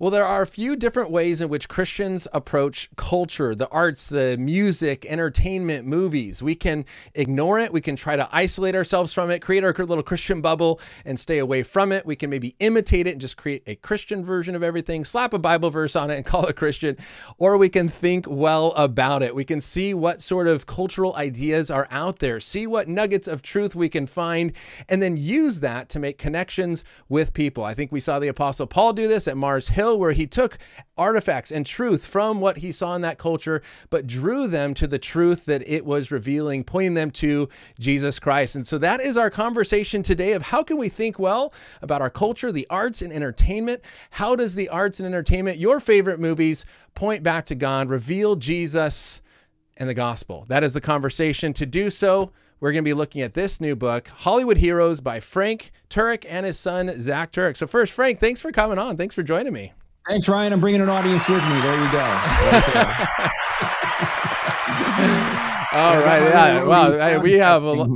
Well, there are a few different ways in which Christians approach culture, the arts, the music, entertainment, movies. We can ignore it. We can try to isolate ourselves from it, create our little Christian bubble and stay away from it. We can maybe imitate it and just create a Christian version of everything, slap a Bible verse on it and call it Christian. Or we can think well about it. We can see what sort of cultural ideas are out there, see what nuggets of truth we can find, and then use that to make connections with people. I think we saw the Apostle Paul do this at Mars Hill Hill, where he took artifacts and truth from what he saw in that culture, but drew them to the truth that it was revealing, pointing them to Jesus Christ. And so that is our conversation today of how can we think well about our culture, the arts and entertainment? How does the arts and entertainment, your favorite movies, point back to God, reveal Jesus and the gospel? That is the conversation. To do so, we're going to be looking at this new book, Hollywood Heroes by Frank Turek and his son, Zack Turek. So, first, Frank, thanks for coming on. Thanks for joining me. Thanks, Ryan. I'm bringing an audience with me. There you go. All right. Yeah. Wow. We have a,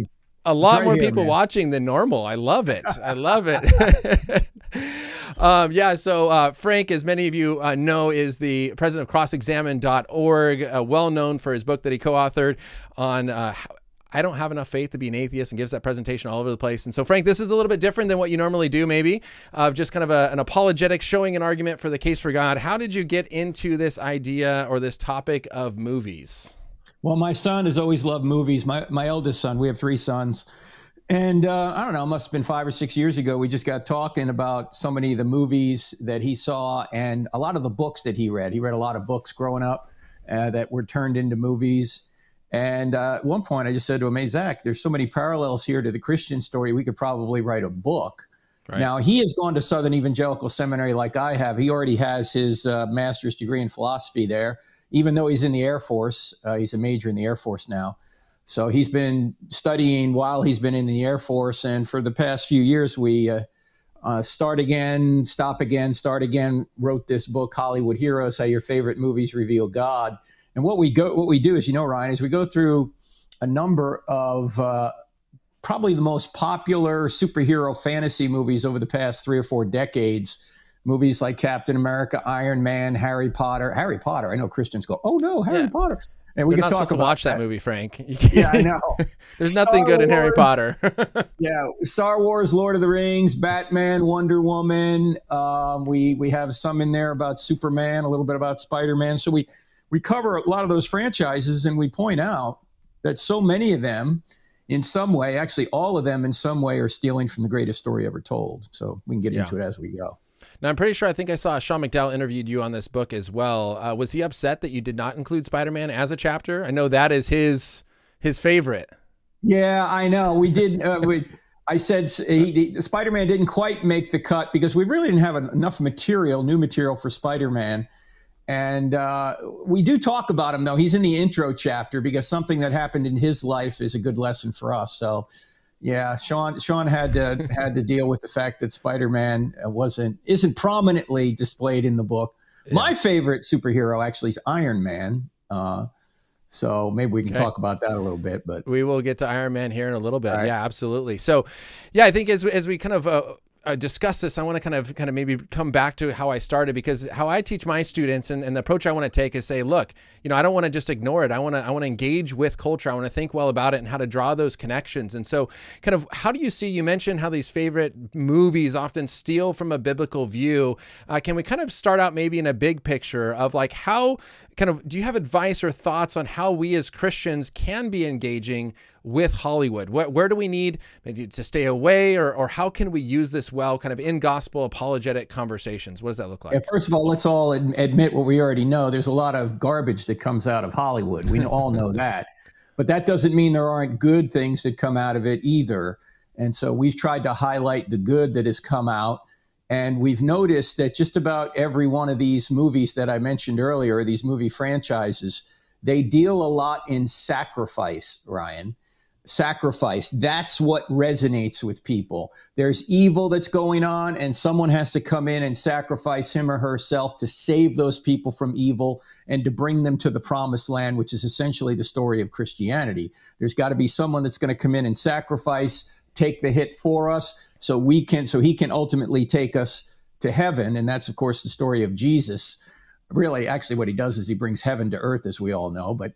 a lot more people watching than normal. I love it. I love it. Um, yeah, so uh, Frank, as many of you uh, know, is the president of crossexamined.org, uh, well known for his book that he co authored on uh, I don't have enough faith to be an atheist and gives that presentation all over the place. And so, Frank, this is a little bit different than what you normally do, maybe, of just kind of a, an apologetic showing an argument for the case for God. How did you get into this idea or this topic of movies? Well, my son has always loved movies. My, my eldest son, we have three sons. And uh, I don't know, it must have been five or six years ago. We just got talking about so many of the movies that he saw and a lot of the books that he read. He read a lot of books growing up uh, that were turned into movies. And uh, at one point, I just said to him, Hey, Zack, there's so many parallels here to the Christian story. We could probably write a book. Right. Now, he has gone to Southern Evangelical Seminary like I have. He already has his uh, master's degree in philosophy there, even though he's in the Air Force. Uh, he's a major in the Air Force now. So he's been studying while he's been in the Air Force. And for the past few years, we uh, uh, start again, stop again, start again, wrote this book, Hollywood Heroes How Your Favorite Movies Reveal God and what we go, what we do is, you know, Ryan, is we go through a number of uh, probably the most popular superhero fantasy movies over the past three or four decades. Movies like Captain America, Iron Man, Harry Potter. Harry Potter. I know Christians go, "Oh no, Harry yeah. Potter." And we You're can talk about watch that. that. movie, Frank. yeah, I know. There's Star nothing good Wars, in Harry Potter. yeah, Star Wars, Lord of the Rings, Batman, Wonder Woman. Um, we we have some in there about Superman, a little bit about Spider Man. So we we cover a lot of those franchises and we point out that so many of them in some way actually all of them in some way are stealing from the greatest story ever told. So we can get yeah. into it as we go. Now i'm pretty sure i think i saw sean mcdowell interviewed you on this book as well. Uh, was he upset that you did not include spider-man as a chapter? I know that is his his favorite. Yeah i know. We did uh, we I said he, he, Spider-Man didn't quite make the cut because we really didn't have enough material, new material for Spider-Man. And uh, we do talk about him, though. He's in the intro chapter because something that happened in his life is a good lesson for us. So, yeah, Sean Sean had to had to deal with the fact that Spider Man wasn't isn't prominently displayed in the book. Yeah. My favorite superhero actually is Iron Man. Uh, so maybe we can okay. talk about that a little bit, but we will get to Iron Man here in a little bit. Right. Yeah, absolutely. So, yeah, I think as as we kind of uh, uh, discuss this, I want to kind of kind of maybe come back to how I started because how I teach my students and, and the approach I want to take is say, look, you know, I don't want to just ignore it. I want to I want to engage with culture. I want to think well about it and how to draw those connections. And so, kind of, how do you see? You mentioned how these favorite movies often steal from a biblical view. Uh, can we kind of start out maybe in a big picture of like how kind of do you have advice or thoughts on how we as Christians can be engaging with Hollywood? Where, where do we need to stay away or, or how can we use this well kind of in gospel apologetic conversations? What does that look like? Yeah, first of all, let's all admit what we already know. There's a lot of garbage that comes out of Hollywood. We all know that. But that doesn't mean there aren't good things that come out of it either. And so we've tried to highlight the good that has come out and we've noticed that just about every one of these movies that I mentioned earlier, these movie franchises, they deal a lot in sacrifice, Ryan. Sacrifice. That's what resonates with people. There's evil that's going on, and someone has to come in and sacrifice him or herself to save those people from evil and to bring them to the promised land, which is essentially the story of Christianity. There's got to be someone that's going to come in and sacrifice, take the hit for us so we can so he can ultimately take us to heaven, and that's of course the story of Jesus. Really, actually, what he does is he brings heaven to earth, as we all know. But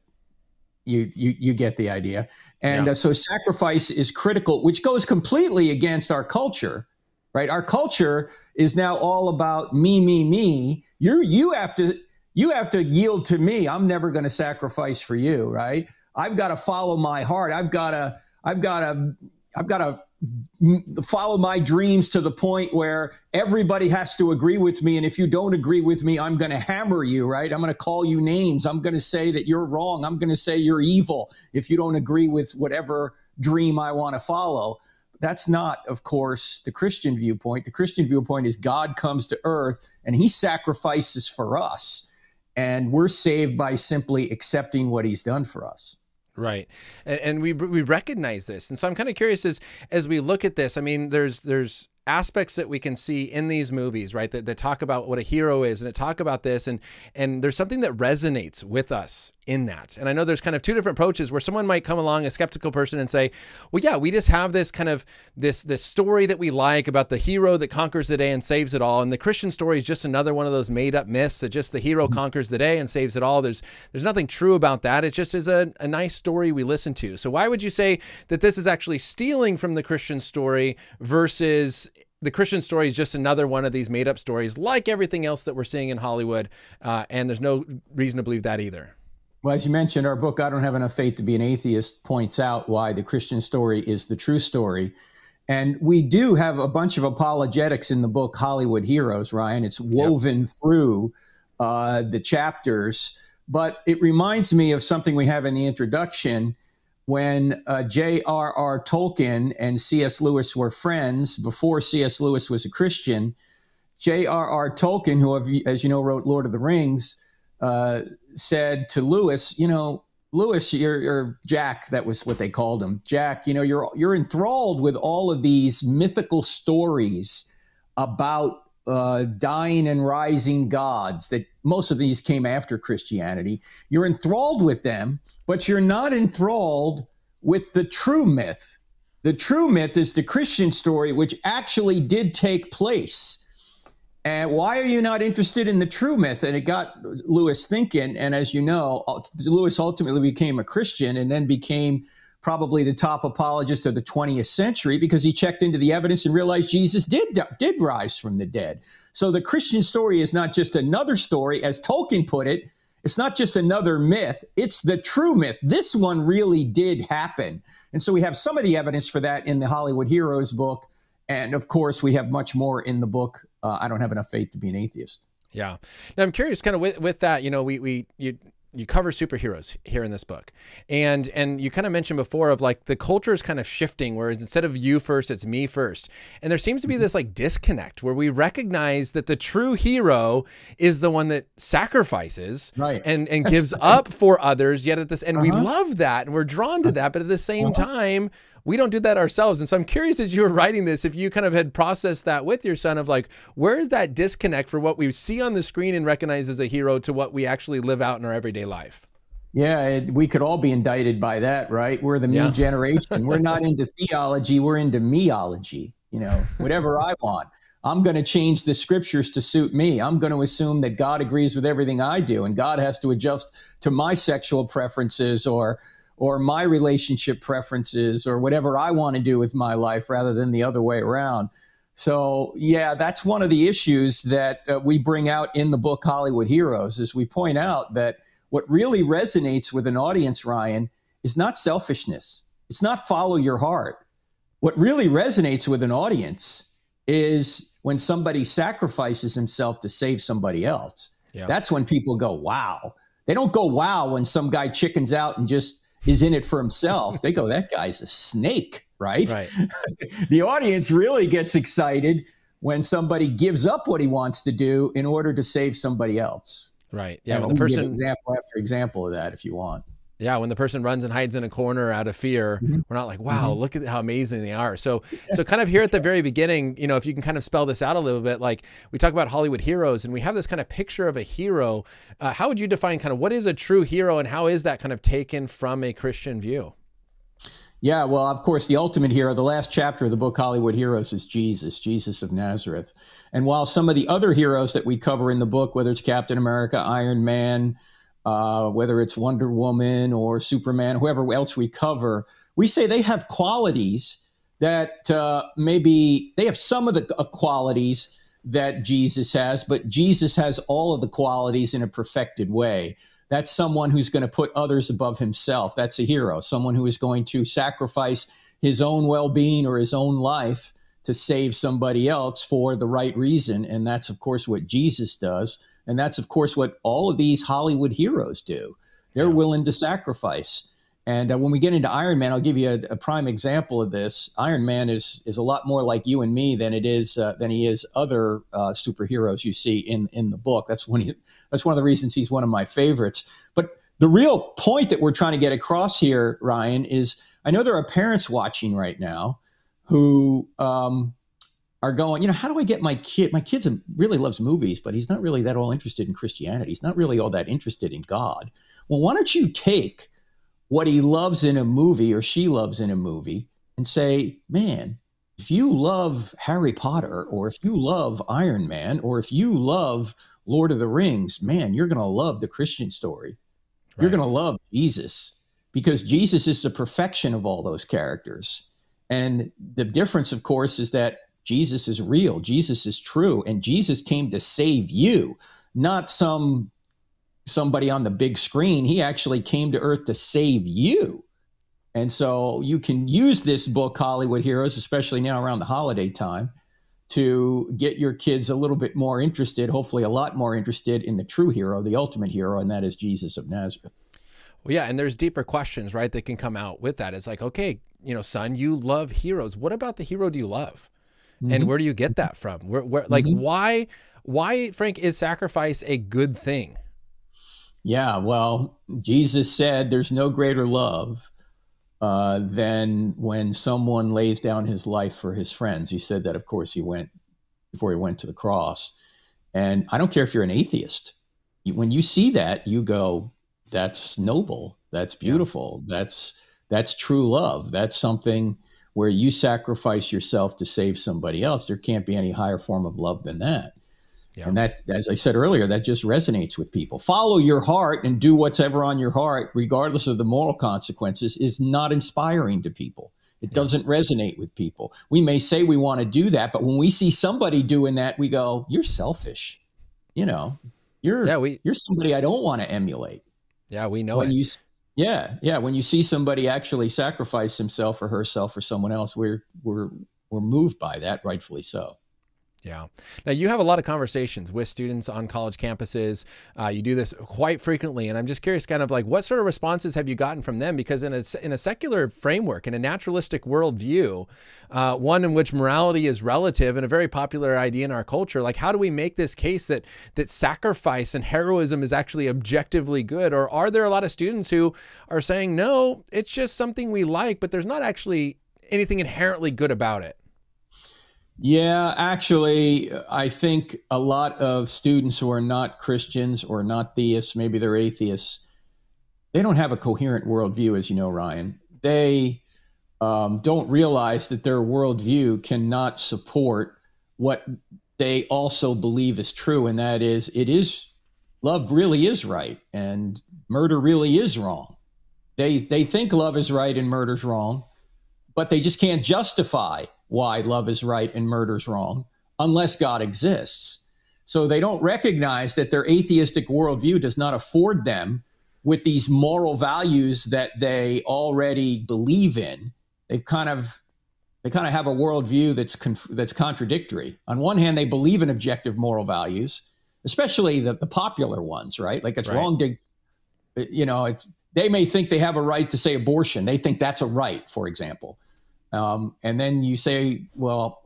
you you you get the idea. And yeah. uh, so sacrifice is critical, which goes completely against our culture, right? Our culture is now all about me, me, me. You you have to you have to yield to me. I'm never going to sacrifice for you, right? I've got to follow my heart. I've got to I've got to I've got to follow my dreams to the point where everybody has to agree with me. And if you don't agree with me i'm going to hammer you right? I'm going to call you names. I'm going to say that you're wrong. I'm going to say you're evil if you don't agree with whatever dream i want to follow. That's not of course the christian viewpoint. The christian viewpoint is god comes to earth and he sacrifices for us. And we're saved by simply accepting what he's done for us Right, and, and, we we recognize this, and so I'm kind of curious as as we look at this. I mean, there's there's aspects that we can see in these movies, right? That, that talk about what a hero is and that talk about this. And, and there's something that resonates with us in that. And I know there's kind of two different approaches where someone might come along, a skeptical person and say, well, yeah, we just have this kind of this, this story that we like about the hero that conquers the day and saves it all. And the Christian story is just another one of those made up myths that just the hero mm-hmm. conquers the day and saves it all. There's, there's nothing true about that. It just is a, a nice story we listen to. So why would you say that this is actually stealing from the Christian story versus the Christian story is just another one of these made up stories, like everything else that we're seeing in Hollywood. Uh, and there's no reason to believe that either. Well, as you mentioned, our book, I Don't Have Enough Faith to Be an Atheist, points out why the Christian story is the true story. And we do have a bunch of apologetics in the book, Hollywood Heroes, Ryan. It's woven yep. through uh, the chapters. But it reminds me of something we have in the introduction when uh, J.R.R. Tolkien and C.S. Lewis were friends before C.S. Lewis was a Christian. J.R.R. Tolkien, who, as you know, wrote Lord of the Rings, uh, said to Lewis, "You know, Lewis, you're, you're, Jack. That was what they called him. Jack. You know, you're you're enthralled with all of these mythical stories about uh, dying and rising gods that most of these came after Christianity. You're enthralled with them, but you're not enthralled with the true myth. The true myth is the Christian story, which actually did take place. And why are you not interested in the true myth? And it got Lewis thinking. And as you know, Lewis ultimately became a Christian and then became probably the top apologist of the 20th century because he checked into the evidence and realized Jesus did did rise from the dead. So the Christian story is not just another story as Tolkien put it, it's not just another myth, it's the true myth. This one really did happen. And so we have some of the evidence for that in the Hollywood Heroes book and of course we have much more in the book uh, I don't have enough faith to be an atheist. Yeah. Now I'm curious kind of with, with that, you know, we we you you cover superheroes here in this book and and you kind of mentioned before of like the culture is kind of shifting where instead of you first it's me first and there seems to be mm-hmm. this like disconnect where we recognize that the true hero is the one that sacrifices right. and and gives up for others yet at this and uh -huh. we love that and we're drawn to uh-huh. that but at the same uh -huh. time we don't do that ourselves. And so I'm curious as you were writing this, if you kind of had processed that with your son of like, where is that disconnect for what we see on the screen and recognize as a hero to what we actually live out in our everyday life? Yeah, it, we could all be indicted by that, right? We're the me yeah. generation. We're not into theology, we're into meology, you know, whatever I want. I'm going to change the scriptures to suit me. I'm going to assume that God agrees with everything I do and God has to adjust to my sexual preferences or or my relationship preferences or whatever I want to do with my life rather than the other way around. So, yeah, that's one of the issues that uh, we bring out in the book Hollywood Heroes is we point out that what really resonates with an audience, Ryan, is not selfishness. It's not follow your heart. What really resonates with an audience is when somebody sacrifices himself to save somebody else. Yeah. That's when people go, wow. They don't go, wow, when some guy chickens out and just is in it for himself, they go, that guy's a snake, right? Right. the audience really gets excited when somebody gives up what he wants to do in order to save somebody else. Right. Yeah. When the person example after example of that, if you want. Yeah, when the person runs and hides in a corner out of fear, mm-hmm. we're not like, wow, mm-hmm. look at how amazing they are. So, so kind of here at the very beginning, you know, if you can kind of spell this out a little bit, like we talk about Hollywood heroes, and we have this kind of picture of a hero. Uh, how would you define kind of what is a true hero, and how is that kind of taken from a Christian view? Yeah, well, of course, the ultimate hero, the last chapter of the book Hollywood Heroes is Jesus, Jesus of Nazareth. And while some of the other heroes that we cover in the book, whether it's Captain America, Iron Man, uh, whether it's Wonder Woman or Superman, whoever else we cover, we say they have qualities that uh, maybe they have some of the uh, qualities that Jesus has, but Jesus has all of the qualities in a perfected way. That's someone who's going to put others above himself. That's a hero, someone who is going to sacrifice his own well being or his own life to save somebody else for the right reason. And that's, of course, what Jesus does. And that's, of course, what all of these Hollywood heroes do. They're yeah. willing to sacrifice. And uh, when we get into Iron Man, I'll give you a, a, prime example of this. Iron Man is is a lot more like you and me than it is uh, than he is other uh, superheroes you see in in the book. That's one he, that's one of the reasons he's one of my favorites. But the real point that we're trying to get across here, Ryan, is I know there are parents watching right now who um, are going, you know, how do I get my kid? My kid really loves movies, but he's not really that all interested in Christianity. He's not really all that interested in God. Well, why don't you take what he loves in a movie or she loves in a movie and say, man, if you love Harry Potter or if you love Iron Man or if you love Lord of the Rings, man, you're going to love the Christian story. Right. You're going to love Jesus because Jesus is the perfection of all those characters. And the difference, of course, is that Jesus is real, Jesus is true, and Jesus came to save you, not some somebody on the big screen. He actually came to earth to save you. And so you can use this book, Hollywood Heroes, especially now around the holiday time, to get your kids a little bit more interested, hopefully a lot more interested in the true hero, the ultimate hero, and that is Jesus of Nazareth. Well, yeah, and there's deeper questions, right, that can come out with that. It's like, okay, you know, son, you love heroes. What about the hero do you love? Mm-hmm. And where do you get that from? Where, where like, mm-hmm. why, why, Frank, is sacrifice a good thing? Yeah, well, Jesus said there's no greater love uh, than when someone lays down his life for his friends. He said that, of course, he went before he went to the cross. And I don't care if you're an atheist. When you see that, you go, that's noble. That's beautiful. Yeah. That's that's true love. That's something where you sacrifice yourself to save somebody else. There can't be any higher form of love than that. Yeah. And that, as I said earlier, that just resonates with people. Follow your heart and do whatever on your heart, regardless of the moral consequences, is not inspiring to people. It yeah. doesn't resonate with people. We may say we want to do that, but when we see somebody doing that, we go, "You're selfish." You know, you're yeah, we, you're somebody I don't want to emulate. Yeah, we know when it. You, yeah, yeah. When you see somebody actually sacrifice himself or herself for someone else, we're we're we're moved by that, rightfully so. Yeah. Now you have a lot of conversations with students on college campuses. Uh, you do this quite frequently, and I'm just curious, kind of like what sort of responses have you gotten from them? Because in a in a secular framework, in a naturalistic worldview, uh, one in which morality is relative and a very popular idea in our culture, like how do we make this case that that sacrifice and heroism is actually objectively good? Or are there a lot of students who are saying no, it's just something we like, but there's not actually anything inherently good about it? Yeah, actually, I think a lot of students who are not Christians or not theists, maybe they're atheists, they don't have a coherent worldview, as you know, Ryan. They um, don't realize that their worldview cannot support what they also believe is true, and that is it is love really is right and murder really is wrong. They they think love is right and murder's wrong, but they just can't justify why love is right and murder's wrong unless God exists. So they don't recognize that their atheistic worldview does not afford them with these moral values that they already believe in. They've kind of they kind of have a worldview that's conf- that's contradictory. On one hand, they believe in objective moral values, especially the, the popular ones, right? Like it's right. wrong to, you know, they may think they have a right to say abortion. They think that's a right, for example. Um, and then you say, well,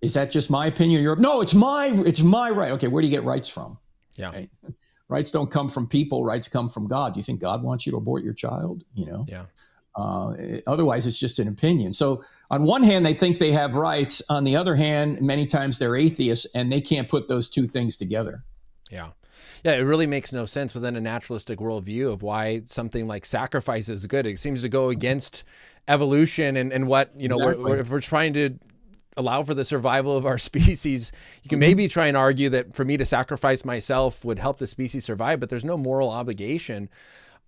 is that just my opinion? You're no, it's my it's my right. Okay, where do you get rights from? Yeah. Okay. Rights don't come from people. Rights come from God. Do you think God wants you to abort your child? You know. Yeah. Uh, otherwise, it's just an opinion. So, on one hand, they think they have rights. On the other hand, many times they're atheists and they can't put those two things together. Yeah. Yeah, it really makes no sense within a naturalistic worldview of why something like sacrifice is good. It seems to go against evolution and, and what you know exactly. we're, if we're trying to allow for the survival of our species. You can mm-hmm. maybe try and argue that for me to sacrifice myself would help the species survive, but there's no moral obligation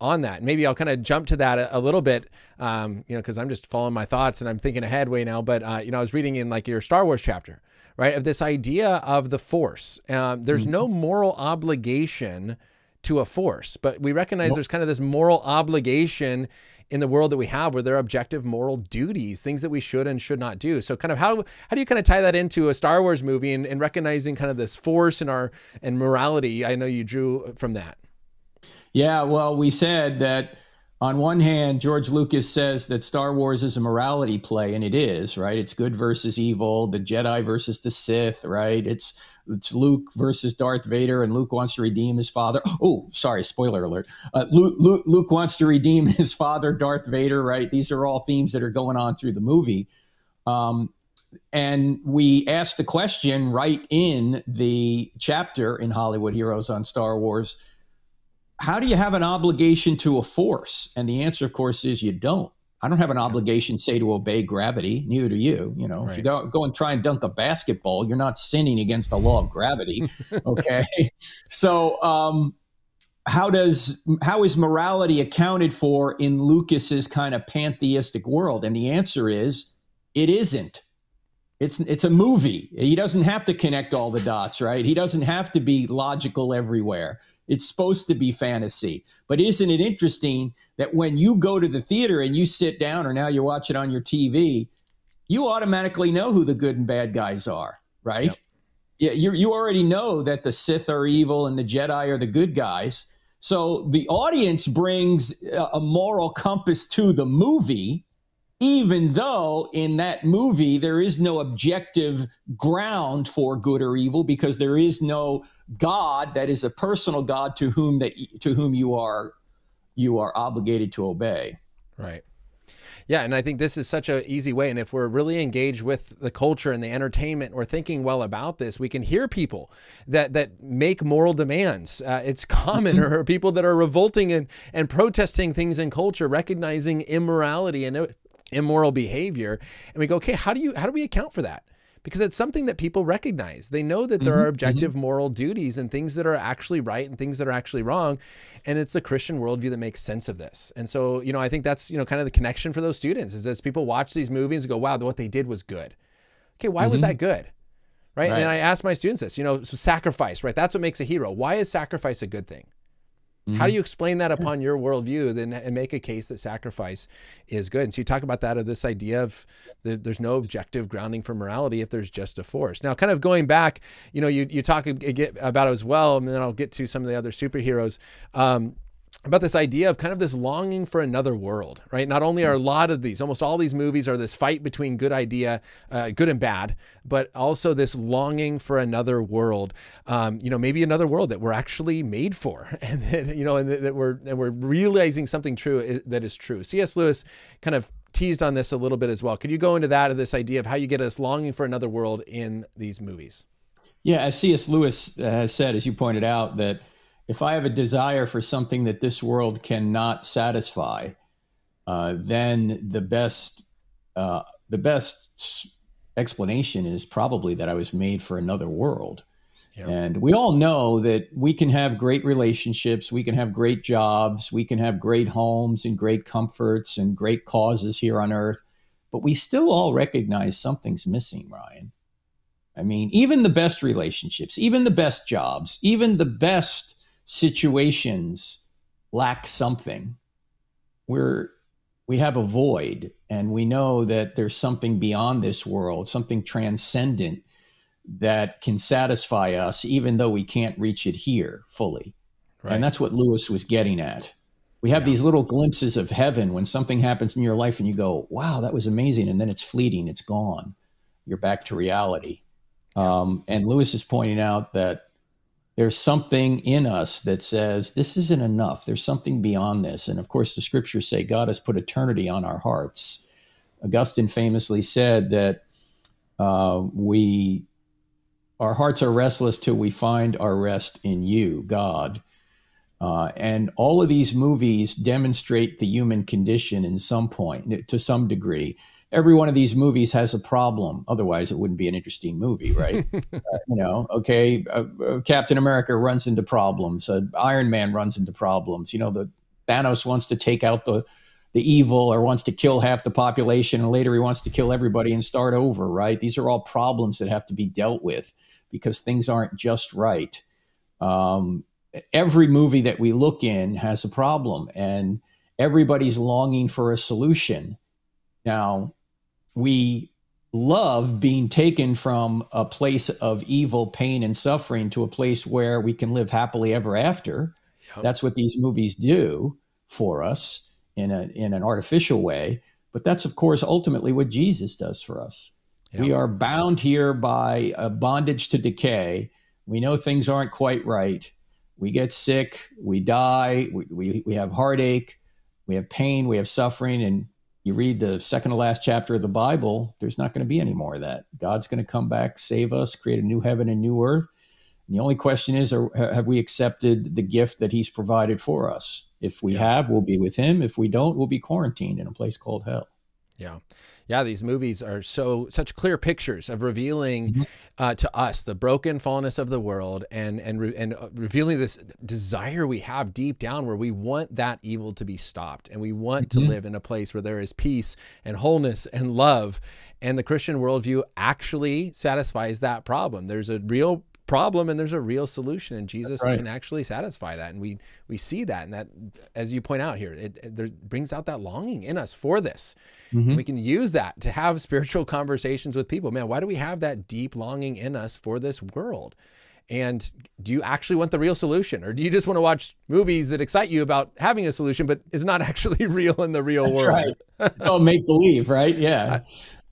on that. Maybe I'll kind of jump to that a, a little bit, um, you know, because I'm just following my thoughts and I'm thinking ahead way now. But uh, you know, I was reading in like your Star Wars chapter, right, of this idea of the Force. Um, there's mm-hmm. no moral obligation to a force, but we recognize there's kind of this moral obligation in the world that we have where there are objective moral duties, things that we should and should not do. So kind of how how do you kind of tie that into a Star Wars movie and, and recognizing kind of this force and our and morality? I know you drew from that. Yeah, well, we said that on one hand, George Lucas says that Star Wars is a morality play, and it is, right? It's good versus evil, the Jedi versus the Sith, right? It's it's Luke versus Darth Vader, and Luke wants to redeem his father. Oh, sorry, spoiler alert. Uh, Luke, Luke, Luke wants to redeem his father, Darth Vader, right? These are all themes that are going on through the movie. Um, and we asked the question right in the chapter in Hollywood Heroes on Star Wars how do you have an obligation to a force? And the answer, of course, is you don't. I don't have an obligation, say, to obey gravity. Neither do you. You know, right. if you go, go and try and dunk a basketball, you're not sinning against the law of gravity. Okay. so, um, how does how is morality accounted for in Lucas's kind of pantheistic world? And the answer is it isn't. It's it's a movie. He doesn't have to connect all the dots, right? He doesn't have to be logical everywhere. It's supposed to be fantasy. But isn't it interesting that when you go to the theater and you sit down or now you watch it on your TV, you automatically know who the good and bad guys are, right? Yep. Yeah, you you already know that the Sith are evil and the Jedi are the good guys. So the audience brings a moral compass to the movie even though in that movie there is no objective ground for good or evil because there is no god that is a personal god to whom that to whom you are you are obligated to obey right yeah, and I think this is such an easy way. And if we're really engaged with the culture and the entertainment, we're thinking well about this. We can hear people that that make moral demands. Uh, it's common, or people that are revolting and and protesting things in culture, recognizing immorality and immoral behavior and we go okay how do you how do we account for that because it's something that people recognize they know that there mm-hmm, are objective mm-hmm. moral duties and things that are actually right and things that are actually wrong and it's the christian worldview that makes sense of this and so you know i think that's you know kind of the connection for those students is as people watch these movies and go wow what they did was good okay why mm-hmm. was that good right? right? and i ask my students this you know so sacrifice right that's what makes a hero why is sacrifice a good thing Mm-hmm. How do mm-hmm. you explain that upon your worldview then and make a case that sacrifice is good? And so you talk about that of this idea of the, there's no objective grounding for morality if there's just a force. Now, kind of going back, you know, you, you talk about it as well, and then I'll get to some of the other superheroes. Um, about this idea of kind of this longing for another world, right? Not only are a lot of these, almost all these movies are this fight between good idea, uh, good and bad, but also this longing for another world. Um, you know, maybe another world that we're actually made for, and that, you know, and that we're and we're realizing something true that is true. C.S. Lewis kind of teased on this a little bit as well. Could you go into that of this idea of how you get us longing for another world in these movies? Yeah, as C.S. Lewis has said, as you pointed out, that if I have a desire for something that this world cannot satisfy, uh, then the best uh, the best explanation is probably that I was made for another world. Yep. And we all know that we can have great relationships, we can have great jobs, we can have great homes and great comforts and great causes here on earth, but we still all recognize something's missing, Ryan. I mean, even the best relationships, even the best jobs, even the best situations lack something. We're we have a void and we know that there's something beyond this world, something transcendent that can satisfy us even though we can't reach it here fully. Right. And that's what Lewis was getting at. We have yeah. these little glimpses of heaven when something happens in your life and you go, wow, that was amazing. And then it's fleeting, it's gone. You're back to reality. Um, and Lewis is pointing out that there's something in us that says this isn't enough. There's something beyond this. And of course, the scriptures say God has put eternity on our hearts. Augustine famously said that uh, we our hearts are restless till we find our rest in you, God. Uh, and all of these movies demonstrate the human condition in some point, to some degree. Every one of these movies has a problem. Otherwise, it wouldn't be an interesting movie, right? uh, you know, okay, uh, uh, Captain America runs into problems. Uh, Iron Man runs into problems. You know, the Thanos wants to take out the the evil or wants to kill half the population, and later he wants to kill everybody and start over. Right? These are all problems that have to be dealt with because things aren't just right. Um, every movie that we look in has a problem and everybody's longing for a solution. Now, we love being taken from a place of evil, pain, and suffering to a place where we can live happily ever after. Yep. That's what these movies do for us in, a, in an artificial way. But that's, of course, ultimately what Jesus does for us. Yep. We are bound here by a bondage to decay. We know things aren't quite right we get sick, we die, we, we, we have heartache, we have pain, we have suffering. And you read the second to last chapter of the Bible, there's not going to be any more of that. God's going to come back, save us, create a new heaven and new earth. And the only question is are, have we accepted the gift that He's provided for us? If we yeah. have, we'll be with Him. If we don't, we'll be quarantined in a place called hell. Yeah yeah, these movies are so such clear pictures of revealing mm-hmm. uh, to us the broken fallenness of the world and and re- and uh, revealing this desire we have deep down where we want that evil to be stopped and we want mm-hmm. to live in a place where there is peace and wholeness and love. And the Christian worldview actually satisfies that problem. There's a real problem and there's a real solution and jesus right. can actually satisfy that and we we see that and that as you point out here it, it there brings out that longing in us for this mm-hmm. we can use that to have spiritual conversations with people. Man why do we have that deep longing in us for this world? And do you actually want the real solution or do you just want to watch movies that excite you about having a solution but is not actually real in the real That's world? right. It's all make believe right yeah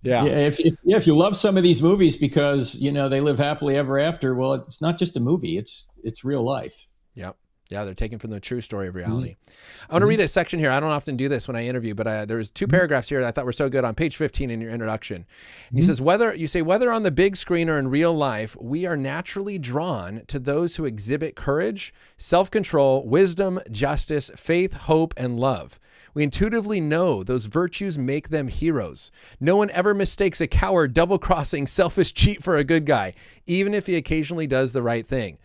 yeah. yeah if, if, yeah, if you love some of these movies because you know they live happily ever after, well, it's not just a movie; it's it's real life. Yep. Yeah, they're taken from the true story of reality. Mm-hmm. I want to read a section here. I don't often do this when I interview, but uh, there's 2 mm-hmm. paragraphs here that I thought were so good on page 15 in your introduction. And mm-hmm. he says, whether you say, whether on the big screen or in real life, we are naturally drawn to those who exhibit courage, self control, wisdom, justice, faith, hope, and love. We intuitively know those virtues make them heroes. No one ever mistakes a coward, double crossing, selfish cheat for a good guy, even if he occasionally does the right thing.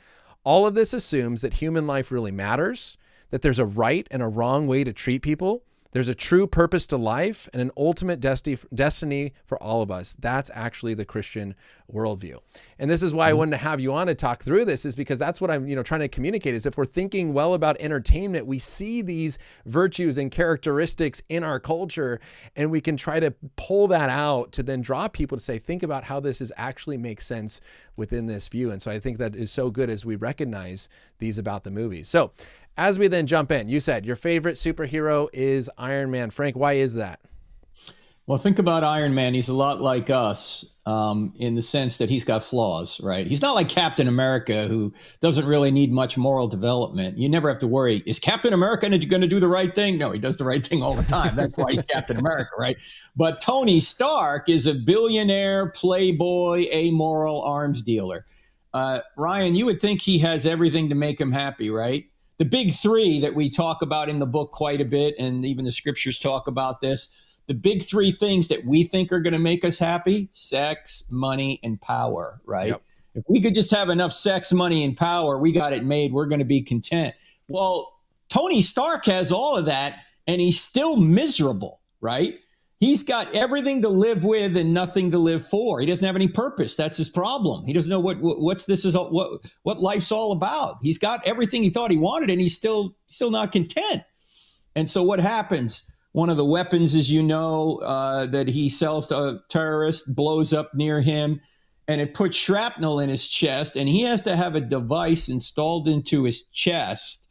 All of this assumes that human life really matters, that there's a right and a wrong way to treat people, there's a true purpose to life and an ultimate destiny for all of us. That's actually the Christian worldview. And this is why I mm-hmm. wanted to have you on to talk through this is because that's what I'm, you know, trying to communicate is if we're thinking well about entertainment, we see these virtues and characteristics in our culture and we can try to pull that out to then draw people to say, think about how this is actually makes sense within this view. And so I think that is so good as we recognize these about the movies. So as we then jump in, you said your favorite superhero is Iron Man. Frank, why is that? Well, think about Iron Man. He's a lot like us um, in the sense that he's got flaws, right? He's not like Captain America, who doesn't really need much moral development. You never have to worry, is Captain America going to do the right thing? No, he does the right thing all the time. That's why he's Captain America, right? But Tony Stark is a billionaire, playboy, amoral arms dealer. Uh, Ryan, you would think he has everything to make him happy, right? The big three that we talk about in the book quite a bit, and even the scriptures talk about this. The big three things that we think are going to make us happy sex, money, and power, right? Yep. If we could just have enough sex, money, and power, we got it made. We're going to be content. Well, Tony Stark has all of that, and he's still miserable, right? He's got everything to live with and nothing to live for. He doesn't have any purpose. That's his problem. He doesn't know what, what what's this is what what life's all about. He's got everything he thought he wanted, and he's still still not content. And so what happens? One of the weapons, as you know, uh, that he sells to terrorists blows up near him, and it puts shrapnel in his chest, and he has to have a device installed into his chest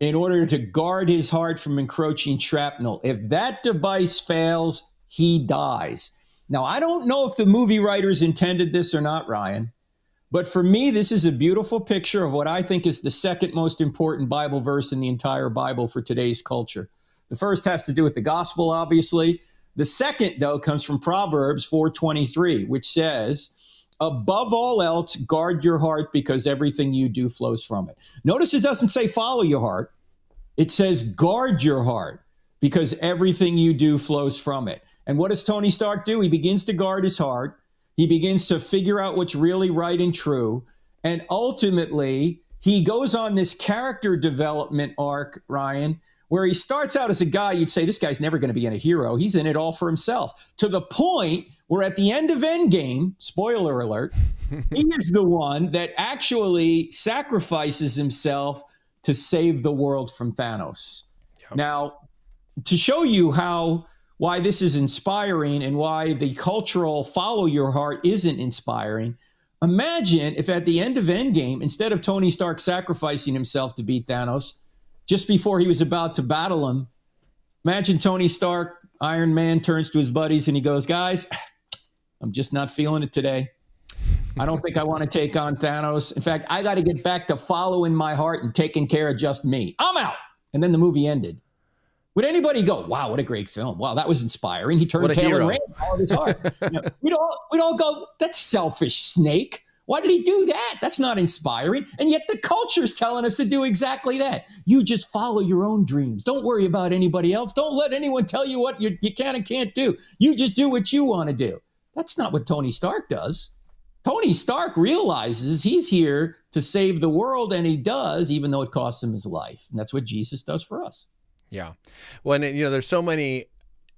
in order to guard his heart from encroaching shrapnel. If that device fails, he dies. Now, I don't know if the movie writers intended this or not, Ryan, but for me, this is a beautiful picture of what I think is the second most important Bible verse in the entire Bible for today's culture. The first has to do with the gospel, obviously. The second, though, comes from Proverbs 4:23, which says, above all else, guard your heart because everything you do flows from it. Notice it doesn't say follow your heart, it says guard your heart because everything you do flows from it. And what does Tony Stark do? He begins to guard his heart, he begins to figure out what's really right and true. And ultimately, he goes on this character development arc, Ryan, where he starts out as a guy you'd say this guy's never going to be in a hero. He's in it all for himself. To the point where at the end of Endgame, spoiler alert, he is the one that actually sacrifices himself to save the world from Thanos. Yep. Now, to show you how why this is inspiring and why the cultural follow your heart isn't inspiring. Imagine if at the end of Endgame, instead of Tony Stark sacrificing himself to beat Thanos, just before he was about to battle him, imagine Tony Stark, Iron Man, turns to his buddies and he goes, Guys, I'm just not feeling it today. I don't think I want to take on Thanos. In fact, I got to get back to following my heart and taking care of just me. I'm out. And then the movie ended. Would anybody go, wow, what a great film. Wow, that was inspiring. He turned tail and ran all his heart. you know, we'd, all, we'd all go, that's selfish snake. Why did he do that? That's not inspiring. And yet the culture is telling us to do exactly that. You just follow your own dreams. Don't worry about anybody else. Don't let anyone tell you what you, you can and can't do. You just do what you want to do. That's not what Tony Stark does. Tony Stark realizes he's here to save the world, and he does, even though it costs him his life. And that's what Jesus does for us. Yeah. Well, and, you know, there's so many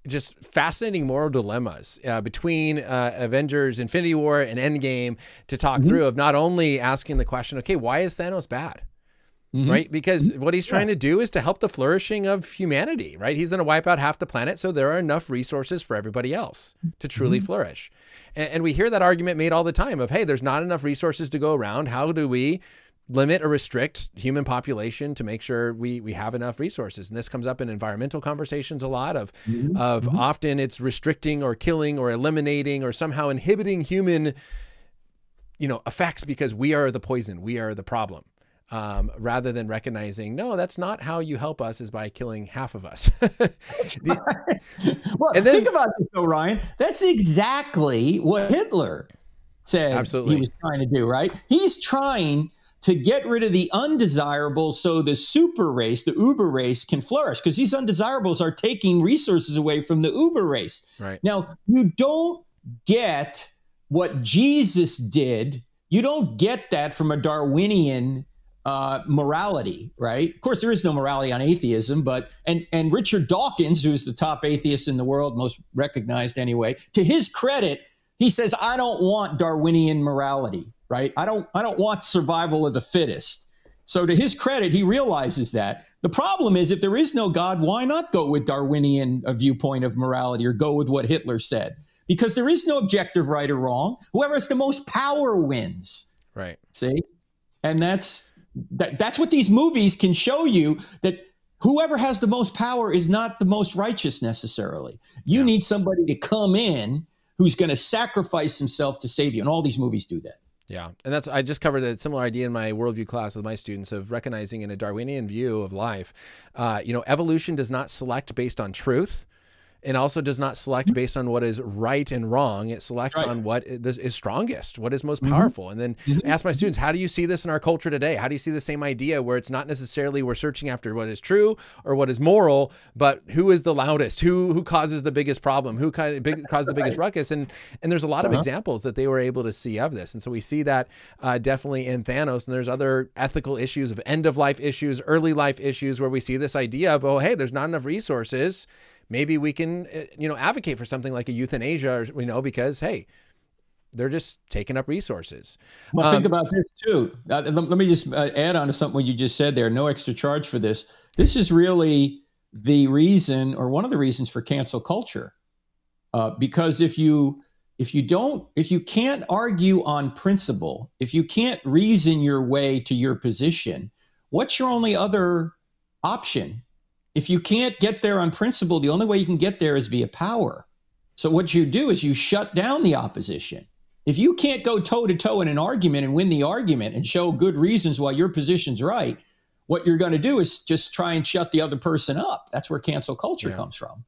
just fascinating moral dilemmas uh, between uh, Avengers Infinity War and Endgame to talk mm-hmm. through of not only asking the question, okay, why is Thanos bad? Mm-hmm. Right? Because mm-hmm. what he's trying yeah. to do is to help the flourishing of humanity, right? He's going to wipe out half the planet so there are enough resources for everybody else to truly mm-hmm. flourish. And, and we hear that argument made all the time of, hey, there's not enough resources to go around. How do we limit or restrict human population to make sure we we have enough resources and this comes up in environmental conversations a lot of mm-hmm. of mm-hmm. often it's restricting or killing or eliminating or somehow inhibiting human you know effects because we are the poison we are the problem um, rather than recognizing no that's not how you help us is by killing half of us the, well and then, think about this though ryan that's exactly what hitler said absolutely. he was trying to do right he's trying to get rid of the undesirables so the super race, the uber race, can flourish because these undesirables are taking resources away from the uber race. Right. Now, you don't get what Jesus did, you don't get that from a Darwinian uh, morality, right? Of course, there is no morality on atheism, but and and Richard Dawkins, who's the top atheist in the world, most recognized anyway, to his credit, he says, "I don't want Darwinian morality right? I don't I don't want survival of the fittest. So to his credit, he realizes that. The problem is if there is no God, why not go with Darwinian a viewpoint of morality or go with what Hitler said? Because there is no objective right or wrong. Whoever has the most power wins. Right. See? And that's that, that's what these movies can show you that whoever has the most power is not the most righteous necessarily. You yeah. need somebody to come in who's going to sacrifice himself to save you. And all these movies do that. Yeah, and that's I just covered a similar idea in my worldview class with my students of recognizing in a Darwinian view of life, uh, you know, evolution does not select based on truth and also does not select mm-hmm. based on what is right and wrong. It selects right. on what is strongest, what is most mm-hmm. powerful. Mm-hmm. And then mm-hmm. ask my students, how do you see this in our culture today? How do you see the same idea where it's not necessarily we're searching after what is true or what is moral, but who is the loudest? Who who causes the biggest problem? Who kind of big, caused the biggest right. ruckus? And and there's a lot of uh-huh. examples that they were able to see of this. And so we see that uh, definitely in Thanos. And there's other ethical issues of end of life issues, early life issues where we see this idea of, oh, hey, there's not enough resources maybe we can, uh, you know, advocate for something like a euthanasia, or, you know, because hey, they're just taking up resources. Well, um, think about this too. Uh, let, let, me just uh, add on to something you just said there. No extra charge for this. This is really the reason, or one of the reasons, for cancel culture. Uh, because if you if you don't if you can't argue on principle, if you can't reason your way to your position, what's your only other option? If you can't get there on principle, the only way you can get there is via power. So what you do is you shut down the opposition. If you can't go toe to toe in an argument and win the argument and show good reasons why your position's right, what you're going to do is just try and shut the other person up. That's where cancel culture yeah. comes from.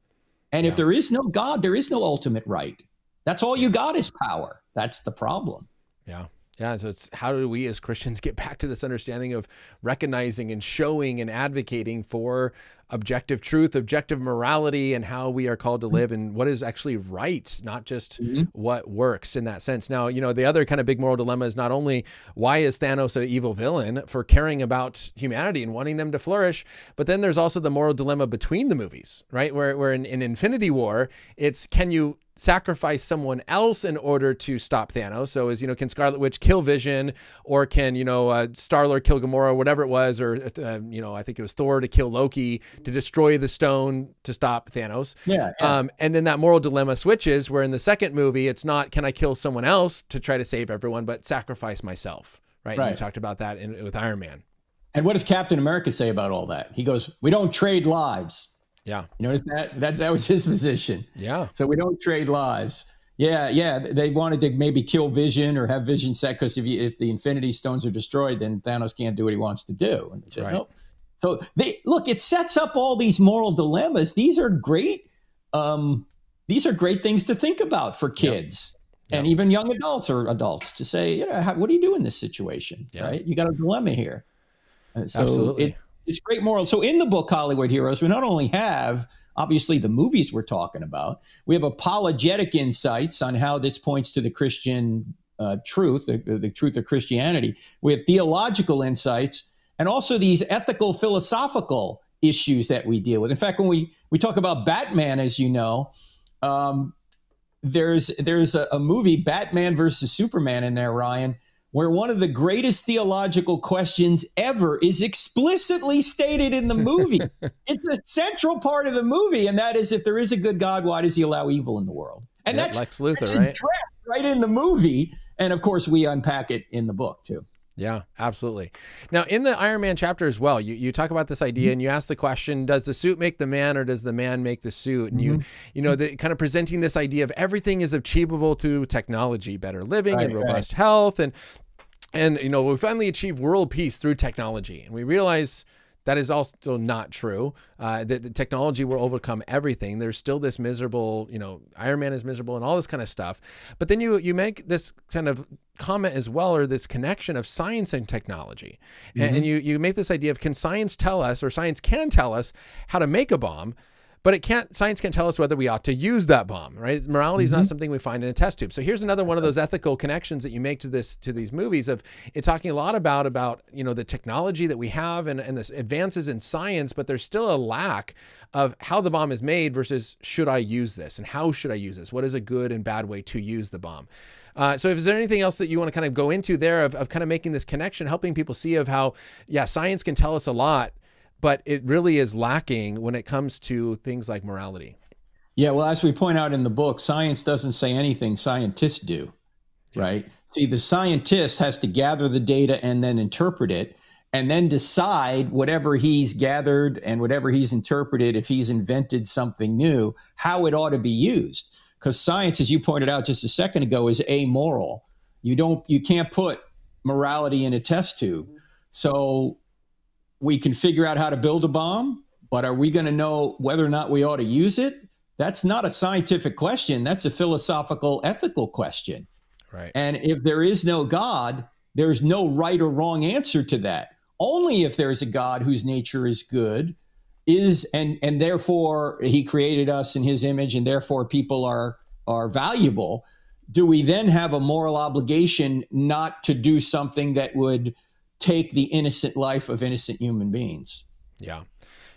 And yeah. if there is no God, there is no ultimate right. That's all you got is power. That's the problem. Yeah. Yeah, so it's how do we as Christians get back to this understanding of recognizing and showing and advocating for objective truth, objective morality, and how we are called to live and what is actually right, not just mm-hmm. what works in that sense. Now, you know, the other kind of big moral dilemma is not only why is Thanos an evil villain for caring about humanity and wanting them to flourish, but then there's also the moral dilemma between the movies, right? Where, where in, in Infinity War, it's can you sacrifice someone else in order to stop Thanos. So is, you know, can Scarlet Witch kill Vision or can, you know, uh, Star-Lord kill Gamora, whatever it was, or, uh, you know, I think it was Thor to kill Loki to destroy the stone to stop Thanos. Yeah, yeah. Um, and then that moral dilemma switches where in the second movie, it's not, can I kill someone else to try to save everyone, but sacrifice myself. Right. right. And we talked about that in, with Iron Man. And what does Captain America say about all that? He goes, we don't trade lives. Yeah. You notice that? That that was his position. Yeah. So we don't trade lives. Yeah, yeah. They wanted to maybe kill Vision or have Vision set because if you, if the Infinity Stones are destroyed, then Thanos can't do what he wants to do. And said, right. nope. So they look. It sets up all these moral dilemmas. These are great. Um, these are great things to think about for kids. Yep. Yep. And even young adults or adults to say, you know, how, what do you do in this situation? Yep. Right? You got a dilemma here. Uh, so Absolutely. It, it's great moral. So in the book Hollywood Heroes, we not only have obviously the movies we're talking about, we have apologetic insights on how this points to the Christian uh, truth, the, the truth of Christianity. We have theological insights, and also these ethical, philosophical issues that we deal with. In fact, when we we talk about Batman, as you know. Um, there's there's a, a movie Batman versus Superman in there, Ryan, where one of the greatest theological questions ever is explicitly stated in the movie. it's a central part of the movie, and that is if there is a good God, why does he allow evil in the world? And yep, that's Lex Luthor, that's right? right in the movie. And of course, we unpack it in the book too. Yeah, absolutely. Now, in the Iron Man chapter as well, you, you talk about this idea mm-hmm. and you ask the question, does the suit make the man or does the man make the suit? And mm-hmm. you, you know, the kind of presenting this idea of everything is achievable to technology, better living right, and robust right. health. And and, you know, we finally achieve world peace through technology. And we realize that is also not true. Uh, that the technology will overcome everything. There's still this miserable, you know, Iron Man is miserable and all this kind of stuff. But then you you make this kind of comment as well, or this connection of science and technology, mm-hmm. and, and you you make this idea of can science tell us, or science can tell us how to make a bomb, but it can't science can't tell us whether we ought to use that bomb right? Morality is mm-hmm. not something we find in a test tube. So here's another one of those ethical connections that you make to this to these movies of it talking a lot about about you know the technology that we have and, and the advances in science but there's still a lack of how the bomb is made versus should i use this and how should i use this? What is a good and bad way to use the bomb? Uh, so, is there anything else that you want to kind of go into there of, of kind of making this connection, helping people see of how, yeah, science can tell us a lot, but it really is lacking when it comes to things like morality. Yeah, well, as we point out in the book, science doesn't say anything, scientists do, yeah. right? See, the scientist has to gather the data and then interpret it and then decide whatever he's gathered and whatever he's interpreted, if he's invented something new, how it ought to be used. Because science, as you pointed out just a second ago, is amoral. You don't, you can't put morality in a test tube. So we can figure out how to build a bomb, but are we going to know whether or not we ought to use it? That's not a scientific question. That's a philosophical, ethical question. Right. And if there is no God, there's no right or wrong answer to that. Only if there is a God whose nature is good, is and and therefore he created us in his image, and therefore people are are valuable. Do we then have a moral obligation not to do something that would take the innocent life of innocent human beings. Yeah.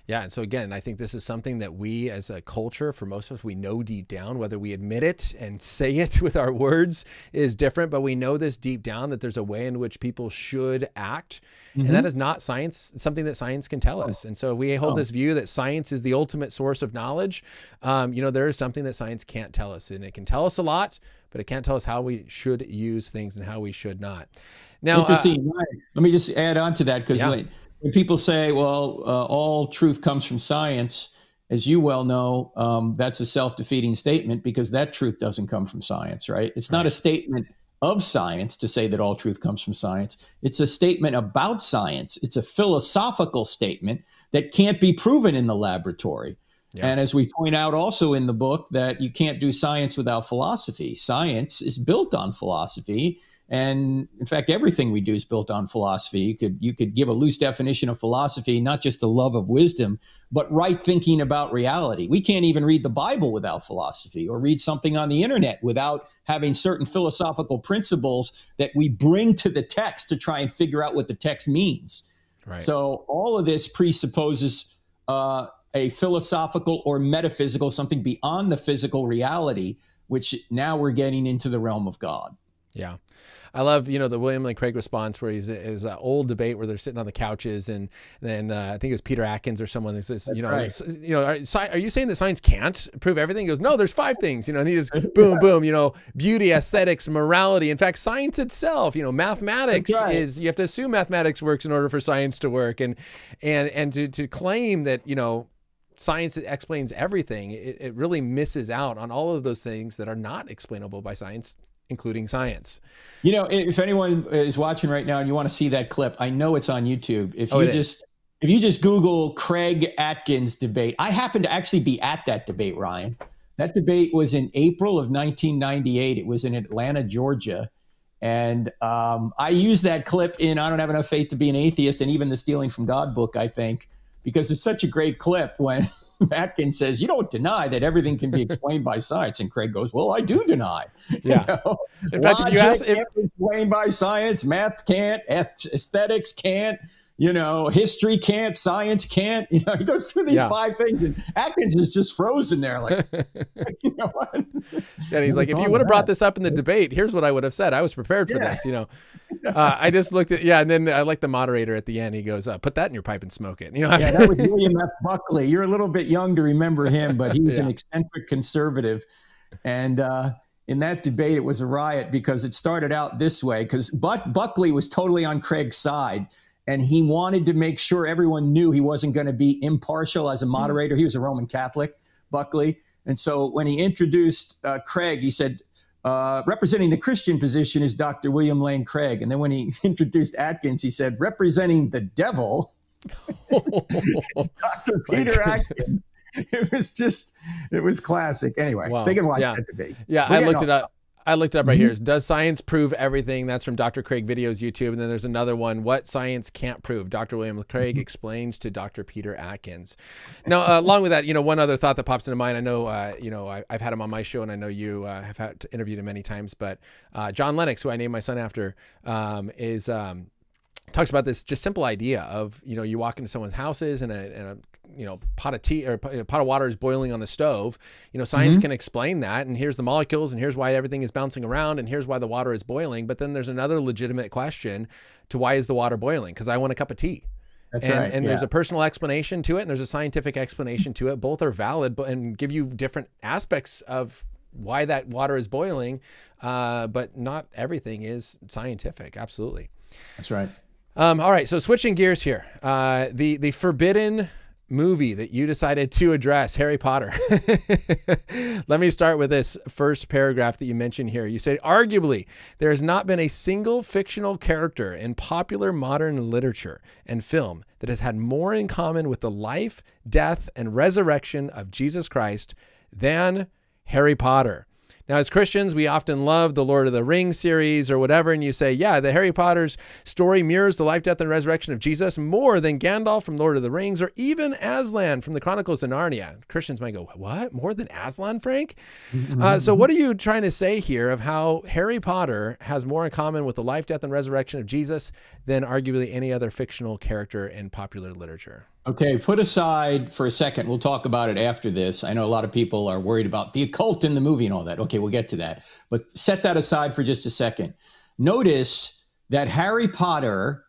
Yeah. And so, again, I think this is something that we as a culture, for most of us, we know deep down, whether we admit it and say it with our words is different, but we know this deep down that there's a way in which people should act. Mm-hmm. And that mm-hmm. not science, something that science can tell us. And so we hold oh. this view that science is the ultimate source of knowledge. Um, you know, there is something that science can't tell us, and it can tell us a lot, but it can't tell us how we should use things and how we should not. Now, interesting. Uh, Let me just add on to that because yeah. when, when, people say, "Well, uh, all truth comes from science," as you well know, um, that's a self-defeating statement because that truth doesn't come from science, right? It's right. not a statement of science to say that all truth comes from science. It's a statement about science. It's a philosophical statement that can't be proven in the laboratory. Yeah. And as we point out also in the book, that you can't do science without philosophy. Science is built on philosophy And in fact, everything we do is built on philosophy. You could you could give a loose definition of philosophy, not just the love of wisdom, but right thinking about reality. We can't even read the Bible without philosophy, or read something on the internet without having certain philosophical principles that we bring to the text to try and figure out what the text means. Right. So all of this presupposes uh, a philosophical or metaphysical, something beyond the physical reality, which now we're getting into the realm of God. Yeah. I love, you know, the William Lane Craig response where he's is an old debate where they're sitting on the couches and then uh, I think it was Peter Atkins or someone that says, That's you know, right. you know, are, are, you saying that science can't prove everything? He goes, no, there's five things, you know, and he just boom, yeah. boom, you know, beauty, aesthetics, morality. In fact, science itself, you know, mathematics right. is you have to assume mathematics works in order for science to work, and and and to to claim that you know science explains everything, it, it really misses out on all of those things that are not explainable by science including science. You know, if anyone is watching right now and you want to see that clip, I know it's on YouTube. If oh, you just is. if you just Google Craig Atkins debate, I happen to actually be at that debate, Ryan. That debate was in April of 1998. It was in Atlanta, Georgia. And um, I use that clip in I Don't Have Enough Faith to Be an Atheist and even the Stealing from God book, I think, because it's such a great clip when Atkins says, You don't deny that everything can be explained by science. And Craig goes, Well, I do deny. Yeah. You know? In fact, Logic you ask if, explained by science, math can't, aesthetics can't, you know, history can't, science can't. You know, he goes through these yeah. five things, and Atkins is just frozen there, like, you know what? And he's like, if you would have brought this up in the debate, here's what I would have said. I was prepared for yeah. this, you know. Uh, I just looked at, yeah, and then I like the moderator at the end. He goes, uh, put that in your pipe and smoke it. You know, yeah, that was William F. Buckley. You're a little bit young to remember him, but he was yeah. an eccentric conservative. And, uh, in that debate, it was a riot because it started out this way because Buck- Buckley was totally on Craig's side and he wanted to make sure everyone knew he wasn't going to be impartial as a moderator. He was a Roman Catholic, Buckley. And so when he introduced uh, Craig, he said, uh, representing the Christian position is Dr. William Lane Craig. And then when he introduced Atkins, he said, representing the devil is Dr. Peter Atkins. It was just, it was classic. Anyway, wow. they can watch yeah. that debate. Yeah, I looked it up. I looked up right mm-hmm. here. Does science prove everything? That's from Dr. Craig Videos YouTube. And then there's another one. What science can't prove? Dr. William Craig mm-hmm. explains to Dr. Peter Atkins. Now, uh, along with that, you know, one other thought that pops into mind. I know, uh, you know, I, have had him on my show, and I know you uh, have had interviewed him many times. But uh, John Lennox, who I named my son after, um, is um, talks about this just simple idea of you know you walk into someone's houses and a, and a you know pot of tea or a pot of water is boiling on the stove you know science mm-hmm. can explain that and here's the molecules and here's why everything is bouncing around and here's why the water is boiling but then there's another legitimate question to why is the water boiling because i want a cup of tea that's and, right. And yeah. there's a personal explanation to it, and there's a scientific explanation to it. Both are valid, but and give you different aspects of why that water is boiling. Uh, but not everything is scientific. Absolutely. That's right. Um, all right, so switching gears here, uh, the the forbidden movie that you decided to address, Harry Potter. Let me start with this first paragraph that you mentioned here. You said, arguably, there has not been a single fictional character in popular modern literature and film that has had more in common with the life, death, and resurrection of Jesus Christ than Harry Potter. Now, as Christians, we often love the Lord of the Rings series or whatever, and you say, yeah, the Harry Potter's story mirrors the life, death, and resurrection of Jesus more than Gandalf from Lord of the Rings or even Aslan from the Chronicles of Narnia. Christians might go, what? More than Aslan, Frank? Uh, so, what are you trying to say here of how Harry Potter has more in common with the life, death, and resurrection of Jesus than arguably any other fictional character in popular literature? Okay, put aside for a second. We'll talk about it after this. I know a lot of people are worried about the occult in the movie and all that. Okay, we'll get to that. But set that aside for just a second. Notice that Harry Potter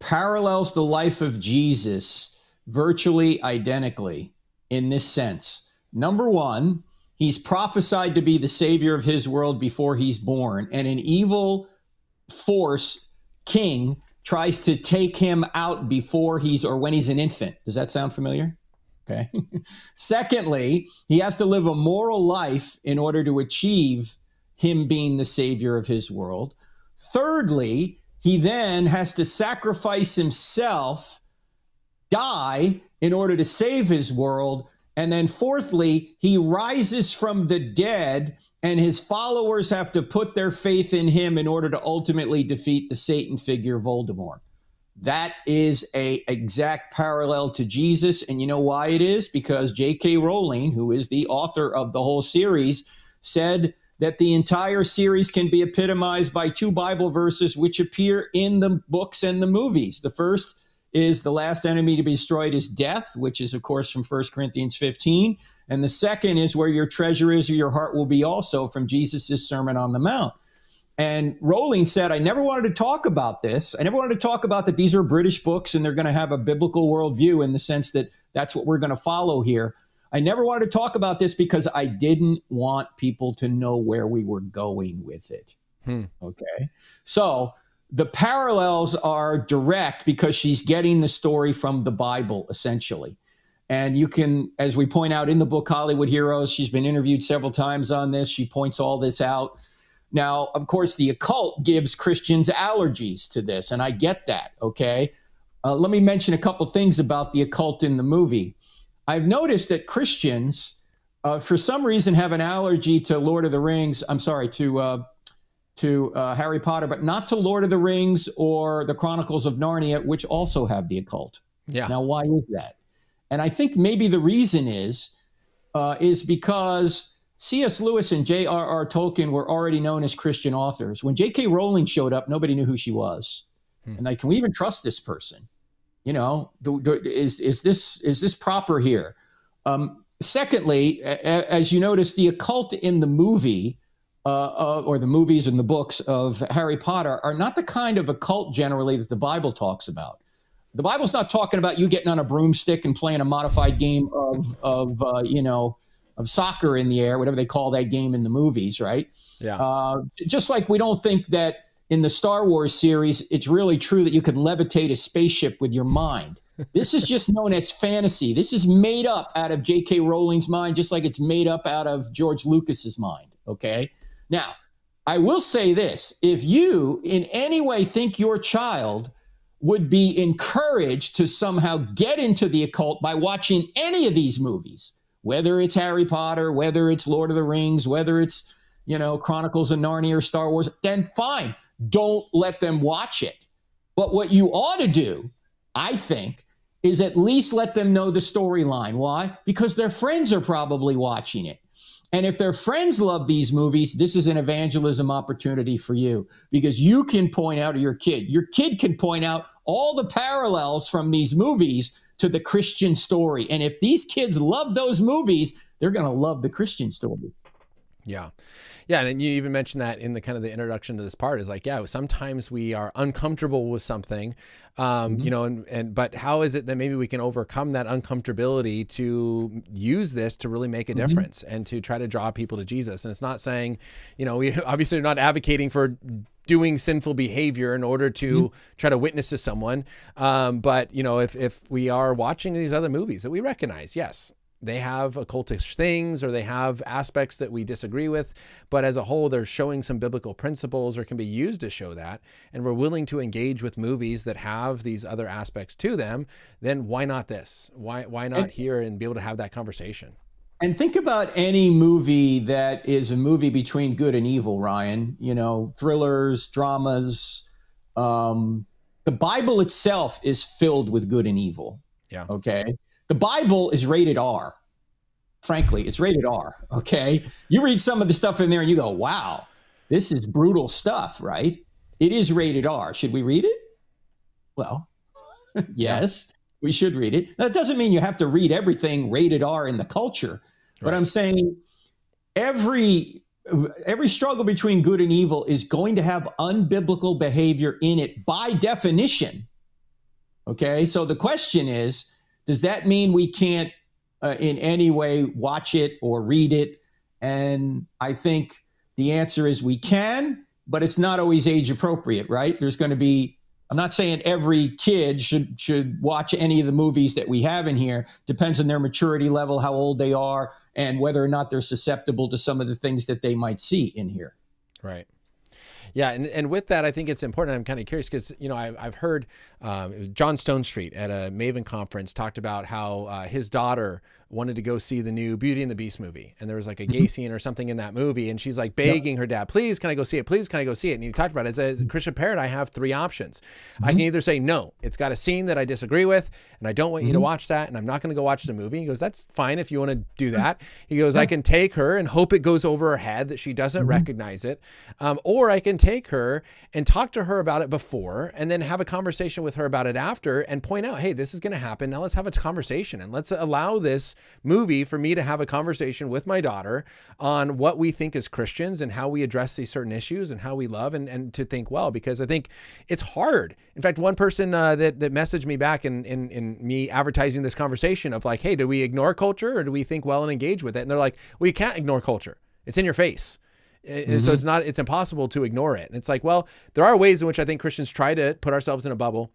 parallels the life of Jesus virtually identically in this sense. Number one, he's prophesied to be the savior of his world before he's born, and an evil force, king, tries to take him out before he's or when he's an infant. Does that sound familiar? Okay. Secondly, he has to live a moral life in order to achieve him being the savior of his world. Thirdly, he then has to sacrifice himself, die in order to save his world. And then fourthly, he rises from the dead and his followers have to put their faith in him in order to ultimately defeat the Satan figure Voldemort. That is a exact parallel to Jesus, and you know why it is? Because J.K. Rowling, who is the author of the whole series, said that the entire series can be epitomized by two Bible verses which appear in the books and the movies. The first is the last enemy to be destroyed is death, which is, of course, from 1 Corinthians 15. And the second is where your treasure is, or your heart will be also from Jesus' Sermon on the Mount. And Rowling said, I never wanted to talk about this. I never wanted to talk about that these are British books and they're going to have a biblical worldview in the sense that that's what we're going to follow here. I never wanted to talk about this because I didn't want people to know where we were going with it. Hmm. Okay. So the parallels are direct because she's getting the story from the Bible, essentially. And you can, as we point out in the book Hollywood Heroes, she's been interviewed several times on this. She points all this out. Now, of course, the occult gives Christians allergies to this, and I get that. Okay. Uh, let me mention a couple things about the occult in the movie. I've noticed that Christians, uh, for some reason, have an allergy to Lord of the Rings. I'm sorry, to uh, to uh, Harry Potter, but not to Lord of the Rings or the Chronicles of Narnia, which also have the occult. Yeah. Now, why is that? And I think maybe the reason is uh, is because C.S. Lewis and J.R.R. Tolkien were already known as Christian authors. When J.K. Rowling showed up, nobody knew who she was. Hmm. And like, can we even trust this person? You know, do, do, is is this is this proper here? Um, secondly, a, as you notice, the occult in the movie uh, uh, or the movies and the books of Harry Potter are not the kind of occult generally that the Bible talks about. The Bible's not talking about you getting on a broomstick and playing a modified game of of uh, you know of soccer in the air, whatever they call that game in the movies, right? Yeah. Uh, just like we don't think that in the Star Wars series, it's really true that you could levitate a spaceship with your mind. This is just known as fantasy. This is made up out of J.K. Rowling's mind, just like it's made up out of George Lucas's mind. Okay. Now, I will say this if you in any way think your child would be encouraged to somehow get into the occult by watching any of these movies, whether it's Harry Potter, whether it's Lord of the Rings, whether it's, you know, Chronicles of Narnia or Star Wars, then fine don't let them watch it. But what you ought to do, I think, is at least let them know the storyline. Why? Because their friends are probably watching it. And if their friends love these movies, this is an evangelism opportunity for you because you can point out to your kid, your kid can point out all the parallels from these movies to the Christian story. And if these kids love those movies, they're going to love the Christian story. Yeah. Yeah, and you even mentioned that in the kind of the introduction to this part is like, yeah, sometimes we are uncomfortable with something, um, mm-hmm. you know, and, and but how is it that maybe we can overcome that uncomfortability to use this to really make a mm-hmm. difference and to try to draw people to Jesus? And it's not saying, you know, we obviously are not advocating for doing sinful behavior in order to mm-hmm. try to witness to someone. Um, but you know, if if we are watching these other movies that we recognize, yes, they have occultish things or they have aspects that we disagree with, but as a whole, they're showing some biblical principles or can be used to show that. And we're willing to engage with movies that have these other aspects to them. Then why not this? Why why not here and be able to have that conversation? And think about any movie that is a movie between good and evil, Ryan. You know, thrillers, dramas. Um, the Bible itself is filled with good and evil. Yeah. Okay the Bible is rated R. Frankly, it's rated R. Okay. You read some of the stuff in there and you go, wow, this is brutal stuff, right? It is rated R. Should we read it? Well, yes, we should read it. That doesn't mean you have to read everything rated R in the culture, but I'm saying every every struggle between good and evil is going to have unbiblical behavior in it by definition. Okay? So the question is, does that mean we can't uh, in any way watch it or read it? And I think the answer is we can, but it's not always age appropriate, right? There's going to be I'm not saying every kid should should watch any of the movies that we have in here. Depends on their maturity level, how old they are, and whether or not they're susceptible to some of the things that they might see in here. Right. Yeah, and, and with that, I think it's important. I'm kind of curious because you know I've, I've heard um, John Stonestreet at a Maven conference talked about how uh, his daughter wanted to go see the new Beauty and the Beast movie, and there was like a gay mm-hmm. scene or something in that movie, and she's like begging yep. her dad, "Please, can I go see it? Please, can I go see it?" And he talked about it as a Christian parent. I have three options. Mm-hmm. I can either say no, it's got a scene that I disagree with, and I don't want mm-hmm. you to mm-hmm. watch that, and I'm not going to go watch the movie. He goes, "That's fine if you want to do that." He goes, yeah. "I can take her and hope it goes over her head that she doesn't mm-hmm. recognize it, um, or I can take her and talk to her about it before, and then have a conversation with her about it after, and point out, hey, this is going to happen. Now let's have a conversation and let's allow this movie for me to have a conversation with my daughter on what we think as Christians and how we address these certain issues and how we love and, and to think well, because I think it's hard. In fact, one person uh, that, that messaged me back in, in, in me advertising this conversation of like, hey, do we ignore culture or do we think well and engage with it? And they're like, well, you can't ignore culture. It's in your face. Mm-hmm. So it's not, it's impossible to ignore it. And it's like, well, there are ways in which I think Christians try to put ourselves in a bubble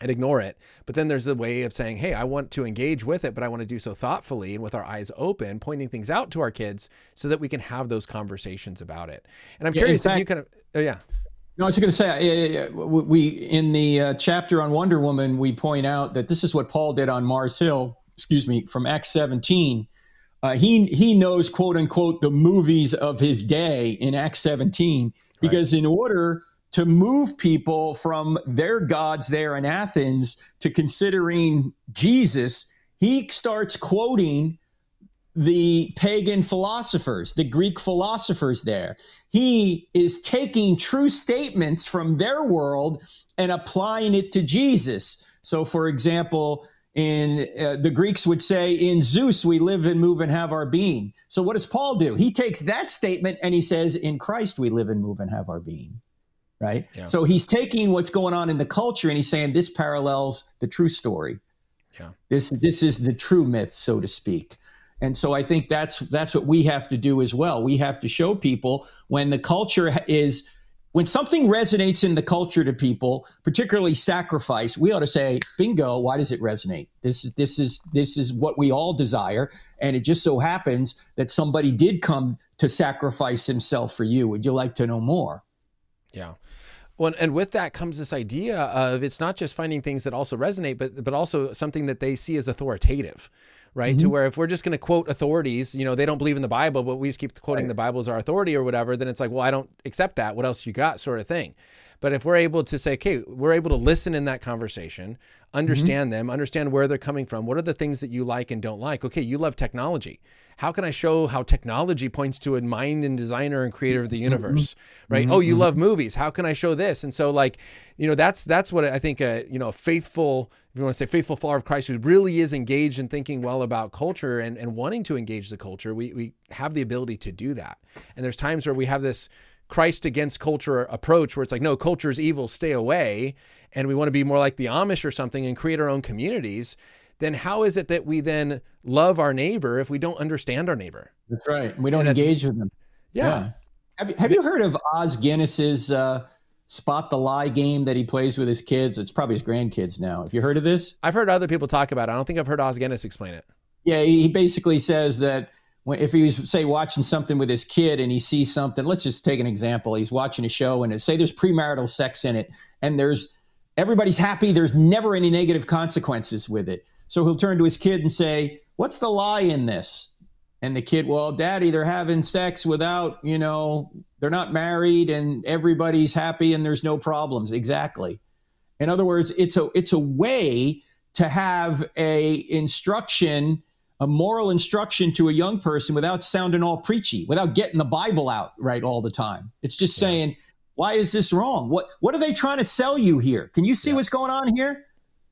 and ignore it. But then there's a way of saying, hey, I want to engage with it, but I want to do so thoughtfully and with our eyes open, pointing things out to our kids so that we can have those conversations about it. And I'm yeah, curious fact, if you kind of, oh, yeah. No, I was going to say, we in the uh, chapter on Wonder Woman, we point out that this is what Paul did on Mars Hill, excuse me, from Acts 17. Uh, he he knows quote unquote the movies of his day in Acts 17 because right. in order to move people from their gods there in Athens to considering Jesus, he starts quoting the pagan philosophers, the Greek philosophers there. He is taking true statements from their world and applying it to Jesus. So, for example, in uh, the Greeks would say, "In Zeus we live and move and have our being." So, what does Paul do? He takes that statement and he says, "In Christ we live and move and have our being." Right? Yeah. So he's taking what's going on in the culture and he's saying this parallels the true story. Yeah. This this is the true myth, so to speak. And so I think that's that's what we have to do as well. We have to show people when the culture is when something resonates in the culture to people, particularly sacrifice, we ought to say, bingo, why does it resonate? This is this is this is what we all desire. And it just so happens that somebody did come to sacrifice himself for you. Would you like to know more? Yeah. Well, and with that comes this idea of it's not just finding things that also resonate, but but also something that they see as authoritative, right? Mm-hmm. To where if we're just going to quote authorities, you know, they don't believe in the Bible, but we just keep quoting right. the Bible as our authority or whatever, then it's like, well, I don't accept that. What else you got, sort of thing. But if we're able to say, okay, we're able to listen in that conversation, understand mm-hmm. them, understand where they're coming from, what are the things that you like and don't like? Okay, you love technology how can I show how technology points to a mind and designer and creator of the mm-hmm. universe, right? Mm-hmm. Oh, you mm-hmm. love movies. How can I show this? And so, like, you know, that's that's what I think a you know a faithful, if you want to say faithful follower of Christ, who really is engaged in thinking well about culture and and wanting to engage the culture, we we have the ability to do that. And there's times where we have this Christ against culture approach where it's like, no, culture is evil, stay away. And we want to be more like the Amish or something and create our own communities then how is it that we then love our neighbor if we don't understand our neighbor? That's right. We don't engage with them. Yeah. yeah. Have, you, have you heard of Os Guinness's uh, spot the lie game that he plays with his kids? It's probably his grandkids now. Have you heard of this? I've heard other people talk about it. I don't think I've heard Os Guinness explain it. Yeah, he basically says that when, if he's say watching something with his kid and he sees something, let's just take an example. He's watching a show and say there's premarital sex in it, and there's everybody's happy. There's never any negative consequences with it. So he'll turn to his kid and say, What's the lie in this? And the kid, well, daddy, they're having sex without, you know, they're not married and everybody's happy and there's no problems. Exactly. In other words, it's a it's a way to have a instruction, a moral instruction to a young person without sounding all preachy, without getting the Bible out right all the time. It's just yeah. saying, why is this wrong? What what are they trying to sell you here? Can you see yeah. what's going on here?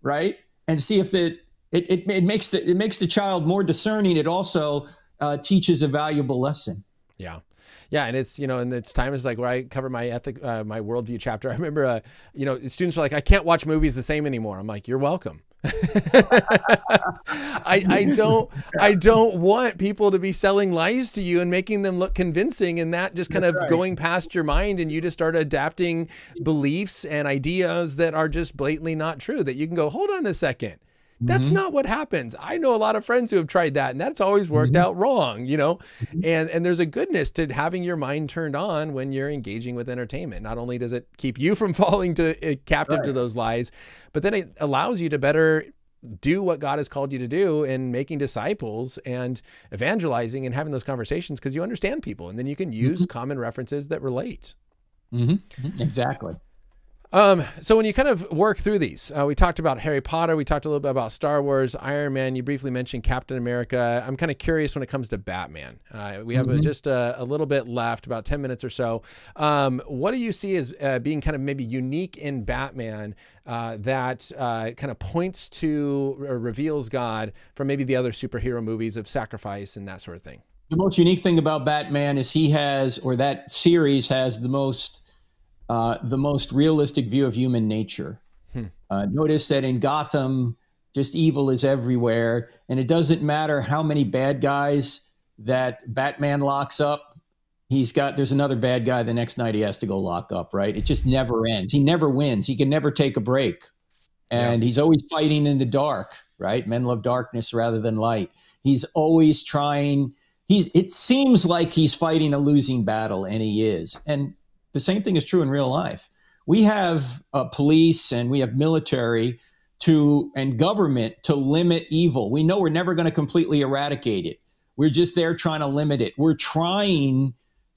Right? And see if the it, it, it makes the it makes the child more discerning. It also uh, teaches a valuable lesson. Yeah. Yeah, and it's you know, and it's times like where I cover my ethic, uh, my worldview chapter. I remember, uh, you know, students are like, I can't watch movies the same anymore. I'm like, you're welcome. I, I don't I don't want people to be selling lies to you and making them look convincing and that just kind That's of right. going past your mind and you just start adapting beliefs and ideas that are just blatantly not true that you can go hold on a second that's mm-hmm. not what happens. I know a lot of friends who have tried that and that's always worked mm-hmm. out wrong, you know? Mm-hmm. And and there's a goodness to having your mind turned on when you're engaging with entertainment. Not only does it keep you from falling to uh, captive right. to those lies, but then it allows you to better do what God has called you to do in making disciples and evangelizing and having those conversations because you understand people and then you can use mm-hmm. common references that relate. Mm-hmm. Exactly. Um, so when you kind of work through these, uh, we talked about Harry Potter, we talked a little bit about Star Wars, Iron Man. You briefly mentioned Captain America. I'm kind of curious when it comes to Batman. Uh, we have mm-hmm. just a, a, little bit left, about 10 minutes or so. Um, what do you see as uh, being kind of maybe unique in Batman uh, that uh, kind of points to or reveals God from maybe the other superhero movies of sacrifice and that sort of thing? The most unique thing about Batman is he has, or that series has, the most uh, the most realistic view of human nature. Hmm. Uh, notice that in Gotham, just evil is everywhere, and it doesn't matter how many bad guys that Batman locks up. He's got there's another bad guy the next night he has to go lock up, right? It just never ends. He never wins. He can never take a break. And yeah. he's always fighting in the dark, right? Men love darkness rather than light. He's always trying he's it seems like he's fighting a losing battle and he is. And the same thing is true in real life. We have uh, police and we have military to and government to limit evil. We know we're never going to completely eradicate it. We're just there trying to limit it. We're trying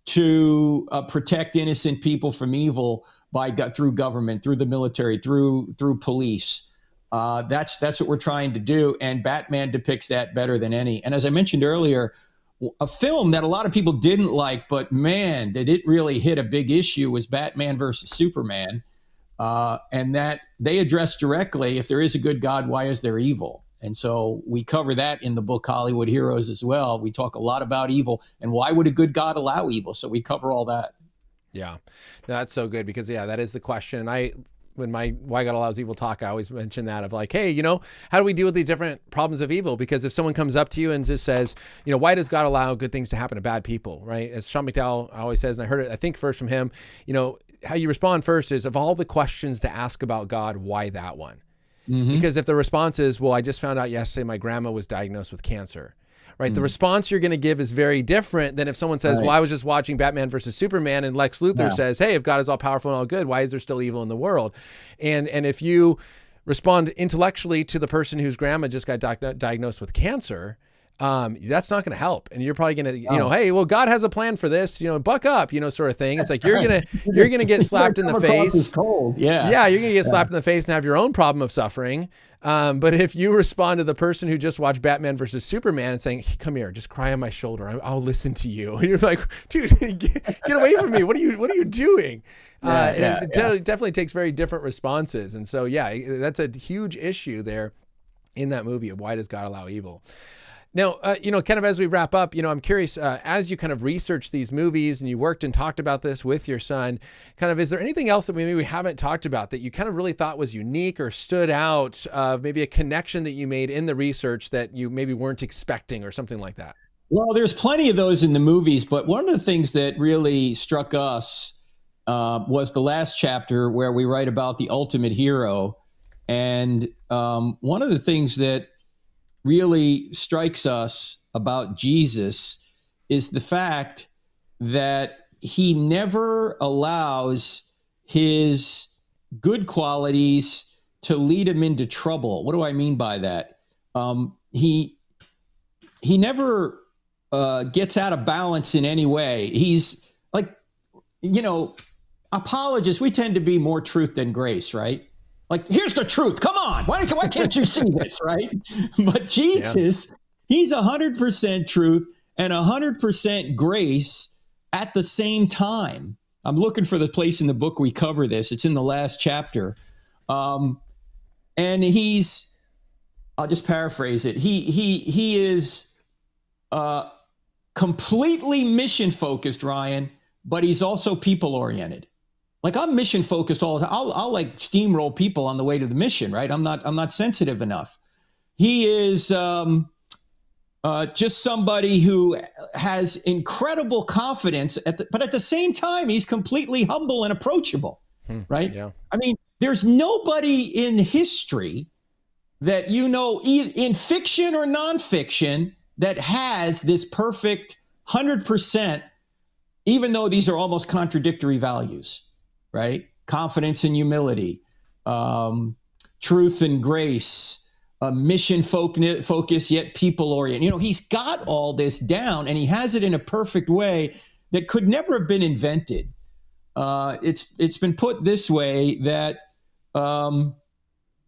to uh, protect innocent people from evil by through government, through the military, through through police. Uh, that's that's what we're trying to do, and Batman depicts that better than any. And as I mentioned earlier, a film that a lot of people didn't like, but man, did it really hit a big issue was Batman versus Superman. Uh, and that they address directly if there is a good God, why is there evil? And so we cover that in the book Hollywood Heroes as well. We talk a lot about evil and why would a good God allow evil? So we cover all that. Yeah, no, that's so good because yeah, that is the question. And I when my why God allows evil talk, I always mention that of like, hey, you know, how do we deal with these different problems of evil? Because if someone comes up to you and just says, you know, why does God allow good things to happen to bad people, right? As Sean McDowell always says, and I heard it, I think first from him, you know, how you respond first is of all the questions to ask about God, why that one? Mm-hmm. Because if the response is, well, I just found out yesterday my grandma was diagnosed with cancer right? Mm. The response you're going to give is very different than if someone says, right. "Well, I was just watching Batman versus Superman," and Lex Luthor yeah. says, "Hey, if God is all powerful and all good, why is there still evil in the world?" And and if you respond intellectually to the person whose grandma just got di- diagnosed with cancer, um, that's not going to help. And you're probably going to, you know, hey, well, God has a plan for this, you know, buck up, you know, sort of thing. It's like you're gonna you're gonna get slapped in the face. Cold. Yeah, yeah, you're gonna get slapped in the face and have your own problem of suffering. Um, but if you respond to the person who just watched Batman versus Superman and saying, "Come here, just cry on my shoulder. I'll listen to you," you're like, "Dude, get, get away from me! What are you What are you doing?" Yeah, uh, yeah, it, yeah. definitely takes very different responses, and so yeah, that's a huge issue there in that movie of why does God allow evil. Now, uh, you know, kind of as we wrap up, you know, I'm curious, uh, as you kind of research these movies and you worked and talked about this with your son, kind of, is there anything else that maybe we haven't talked about that you kind of really thought was unique or stood out of maybe a connection that you made in the research that you maybe weren't expecting or something like that? Well, there's plenty of those in the movies, but one of the things that really struck us uh, was the last chapter where we write about the ultimate hero. And um, one of the things that really strikes us about Jesus is the fact that he never allows his good qualities to lead him into trouble. What do I mean by that? Um, he he never uh, gets out of balance in any way. He's like, you know, apologists. We tend to be more truth than grace, right? Like, here's the truth. Come on. Why, why can't you see this? Right. But Jesus, yeah. he's 100% truth and 100% grace at the same time. I'm looking for the place in the book we cover this. It's in the last chapter. Um, and he's, I'll just paraphrase it. He, he, he is uh, completely mission focused, Ryan, but he's also people oriented like I'm mission focused all the time. I'll, I'll like steamroll people on the way to the mission, right? I'm not I'm not sensitive enough. He is um, uh, just somebody who has incredible confidence, at the, but at the same time, he's completely humble and approachable, hmm, right? Yeah. I mean, there's nobody in history that you know, in fiction or nonfiction, that has this perfect hundred percent. Even though these are almost contradictory values right? Confidence and humility, um, truth and grace, a mission focus yet people oriented. You know, he's got all this down and he has it in a perfect way that could never have been invented. Uh, it's it's been put this way that um,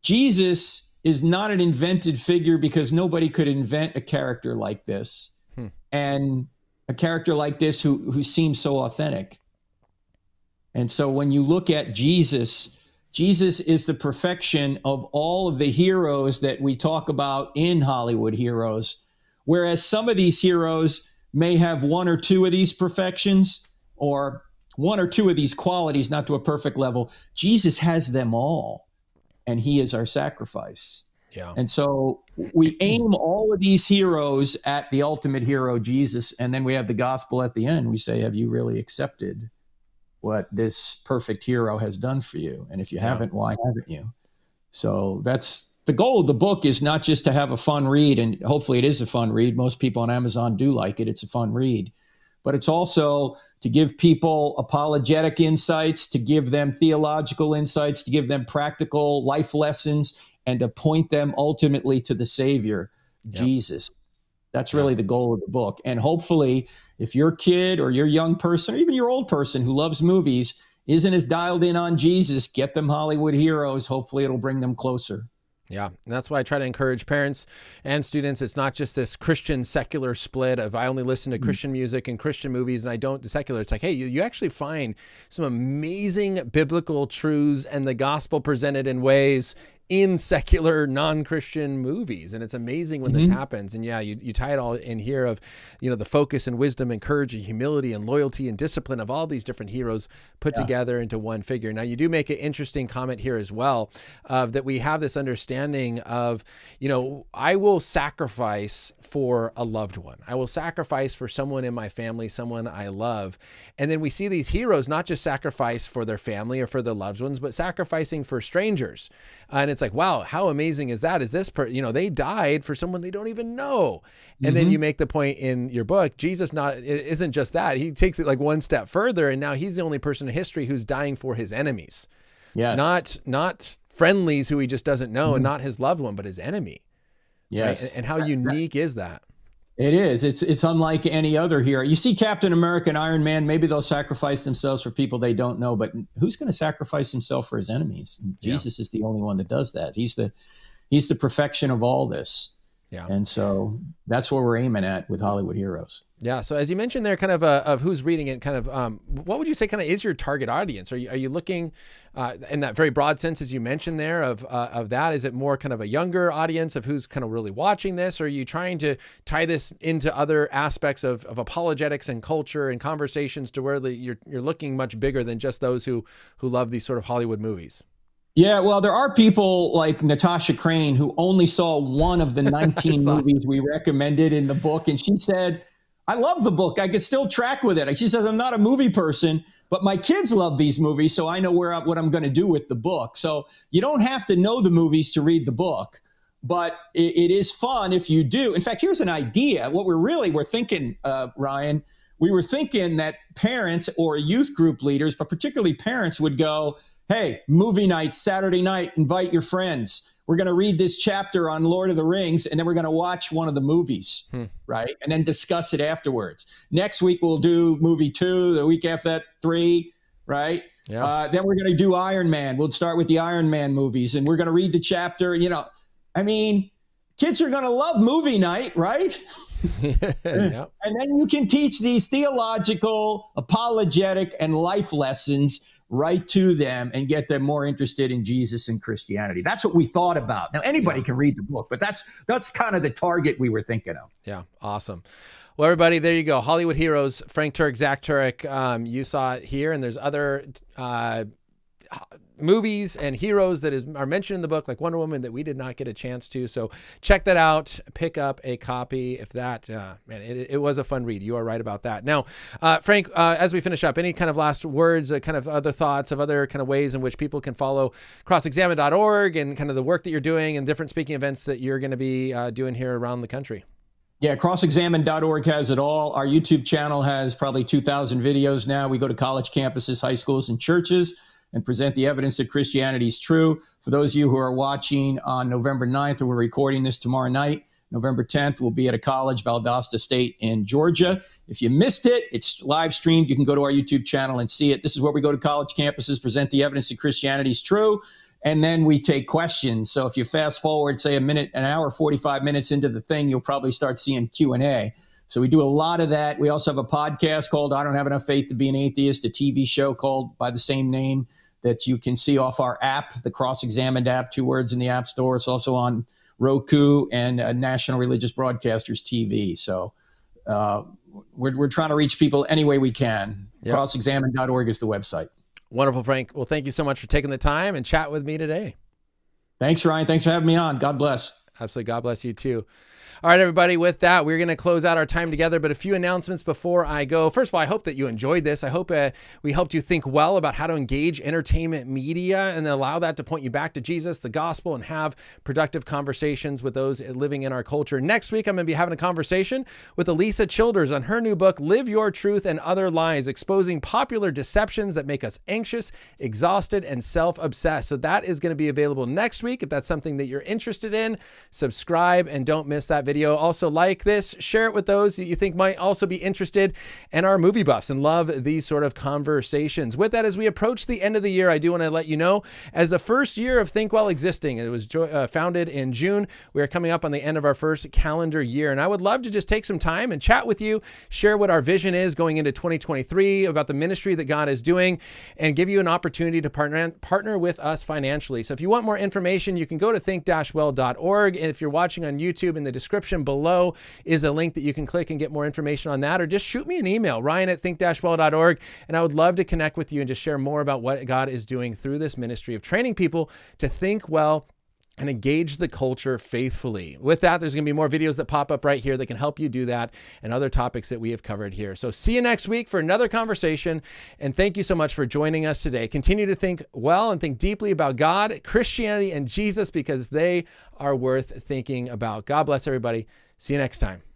Jesus is not an invented figure because nobody could invent a character like this, hmm. and a character like this who who seems so authentic. And so when you look at Jesus, Jesus is the perfection of all of the heroes that we talk about in Hollywood heroes. Whereas some of these heroes may have one or two of these perfections or one or two of these qualities, not to a perfect level. Jesus has them all, and he is our sacrifice. Yeah. And so we aim all of these heroes at the ultimate hero, Jesus, and then we have the gospel at the end. We say, Have you really accepted what this perfect hero has done for you. And if you yeah. haven't, why haven't you? So that's the goal of the book is not just to have a fun read, and hopefully it is a fun read. Most people on Amazon do like it. It's a fun read. But it's also to give people apologetic insights, to give them theological insights, to give them practical life lessons, and to point them ultimately to the Savior, yep. Jesus. That's really the goal of the book. And hopefully, if your kid or your young person or even your old person who loves movies isn't as dialed in on Jesus, get them Hollywood heroes. Hopefully, it'll bring them closer. Yeah, and that's why I try to encourage parents and students. It's not just this Christian secular split of I only listen to mm-hmm. Christian music and Christian movies and I don't secular. It's like, hey, you, you actually find some amazing biblical truths and the gospel presented in ways in secular non-christian movies and it's amazing when mm-hmm. this happens. And yeah you, you tie it all in here of you know the focus and wisdom and courage and humility and loyalty and discipline of all these different heroes put yeah. together into one figure. Now you do make an interesting comment here as well of that we have this understanding of you know i will sacrifice for a loved one. I will sacrifice for someone in my family someone i love. And then we see these heroes not just sacrifice for their family or for their loved ones but sacrificing for strangers. And it's like, wow, how amazing is that? Is this per, you know, they died for someone they don't even know. And mm-hmm. then you make the point in your book, Jesus not isn't just that. He takes it like one step further and now he's the only person in history who's dying for his enemies. Yes. Not not friendlies who he just doesn't know mm-hmm. and not his loved one, but his enemy. Yes. Right? And, and how unique is that? It is. It's it's unlike any other hero. You see Captain America and Iron Man, maybe they'll sacrifice themselves for people they don't know, but who's going to sacrifice himself for his enemies? Jesus is the only one that does that. He's the he's the perfection of all this. Yeah. And so that's what we're aiming at with Hollywood Heroes. Yeah. So as you mentioned there, kind of uh, of who's reading it, kind of um, what would you say kind of is your target audience? Are you are you looking uh, in that very broad sense as you mentioned there of uh, of that? Is it more kind of a younger audience of who's kind of really watching this? Or are you trying to tie this into other aspects of, of apologetics and culture and conversations to where the, you're you're looking much bigger than just those who who love these sort of Hollywood movies? Yeah, well, there are people like Natasha Crain who only saw one of the 19 movies we recommended in the book. And she said, I love the book. I could still track with it. She says, I'm not a movie person, but my kids love these movies. So I know where what I'm going to do with the book. So you don't have to know the movies to read the book, but it, it is fun if you do. In fact, here's an idea. What we're really, we're thinking, uh, Ryan, we were thinking that parents or youth group leaders, but particularly parents would go, hey, movie night, Saturday night, invite your friends. We're going to read this chapter on Lord of the Rings, and then we're going to watch one of the movies, hmm. right? And then discuss it afterwards. Next week, we'll do movie two. The week after that, three, right? Yeah. Uh, then we're going to do Iron Man. We'll start with the Iron Man movies, and we're going to read the chapter. You know, I mean, kids are going to love movie night, right? yep. And then you can teach these theological, apologetic, and life lessons right to them and get them more interested in Jesus and Christianity. That's what we thought about. Now anybody yeah. can read the book, but that's that's kind of the target we were thinking of. Yeah, awesome. Well, everybody, there you go. Hollywood Heroes, Frank Turek, Zack Turek. Um, you saw it here, and there's other uh, movies and heroes that is, are mentioned in the book, like Wonder Woman, that we did not get a chance to. So check that out. Pick up a copy if that, uh, man, it, it, was a fun read. You are right about that. Now, uh, Frank, uh, as we finish up, any kind of last words, uh, kind of other thoughts of other kind of ways in which people can follow crossexamined.org and kind of the work that you're doing and different speaking events that you're going to be uh, doing here around the country? Yeah, crossexamined.org has it all. Our YouTube channel has probably 2,000 videos now. We go to college campuses, high schools, and churches and present the evidence that Christianity is true. For those of you who are watching on November 9th, we're recording this tomorrow night. November 10th, we'll be at a college, Valdosta State in Georgia. If you missed it, it's live streamed. You can go to our YouTube channel and see it. This is where we go to college campuses, present the evidence that Christianity is true, and then we take questions. So if you fast forward, say a minute, an hour, 45 minutes into the thing, you'll probably start seeing Q&A. So we do a lot of that. We also have a podcast called I Don't Have Enough Faith to Be an Atheist, a TV show called by the same name that you can see off our app, the Cross Examined app, two words in the App Store. It's also on Roku and uh, National Religious Broadcasters TV. So uh, we're, we're trying to reach people any way we can. Yep. Crossexamined.org is the website. Wonderful, Frank. Well, thank you so much for taking the time and chat with me today. Thanks, Ryan. Thanks for having me on. God bless. Absolutely. God bless you too. All right, everybody, with that, we're going to close out our time together. But a few announcements before I go. First of all, I hope that you enjoyed this. I hope uh, we helped you think well about how to engage entertainment media and allow that to point you back to Jesus, the gospel, and have productive conversations with those living in our culture. Next week, I'm going to be having a conversation with Alisa Childers on her new book, Live Your Truth and Other Lies, exposing popular deceptions that make us anxious, exhausted, and self obsessed. So that is going to be available next week. If that's something that you're interested in, subscribe and don't miss that video video. Also, like this, share it with those that you think might also be interested and are movie buffs and love these sort of conversations. With that, as we approach the end of the year, I do want to let you know as the first year of Think Well existing, it was uh, founded in June. We are coming up on the end of our first calendar year, and I would love to just take some time and chat with you, share what our vision is going into 2023 about the ministry that God is doing, and give you an opportunity to partner partner with us financially. So if you want more information, you can go to think-well.org, and if you're watching on YouTube in the description description below is a link that you can click and get more information on that, or just shoot me an email, ryan at think-well.org. And I would love to connect with you and just share more about what God is doing through this ministry of training people to think well and engage the culture faithfully. With that, there's going to be more videos that pop up right here that can help you do that and other topics that we have covered here. So, see you next week for another conversation. And thank you so much for joining us today. Continue to think well and think deeply about God, Christianity, and Jesus because they are worth thinking about. God bless everybody. See you next time.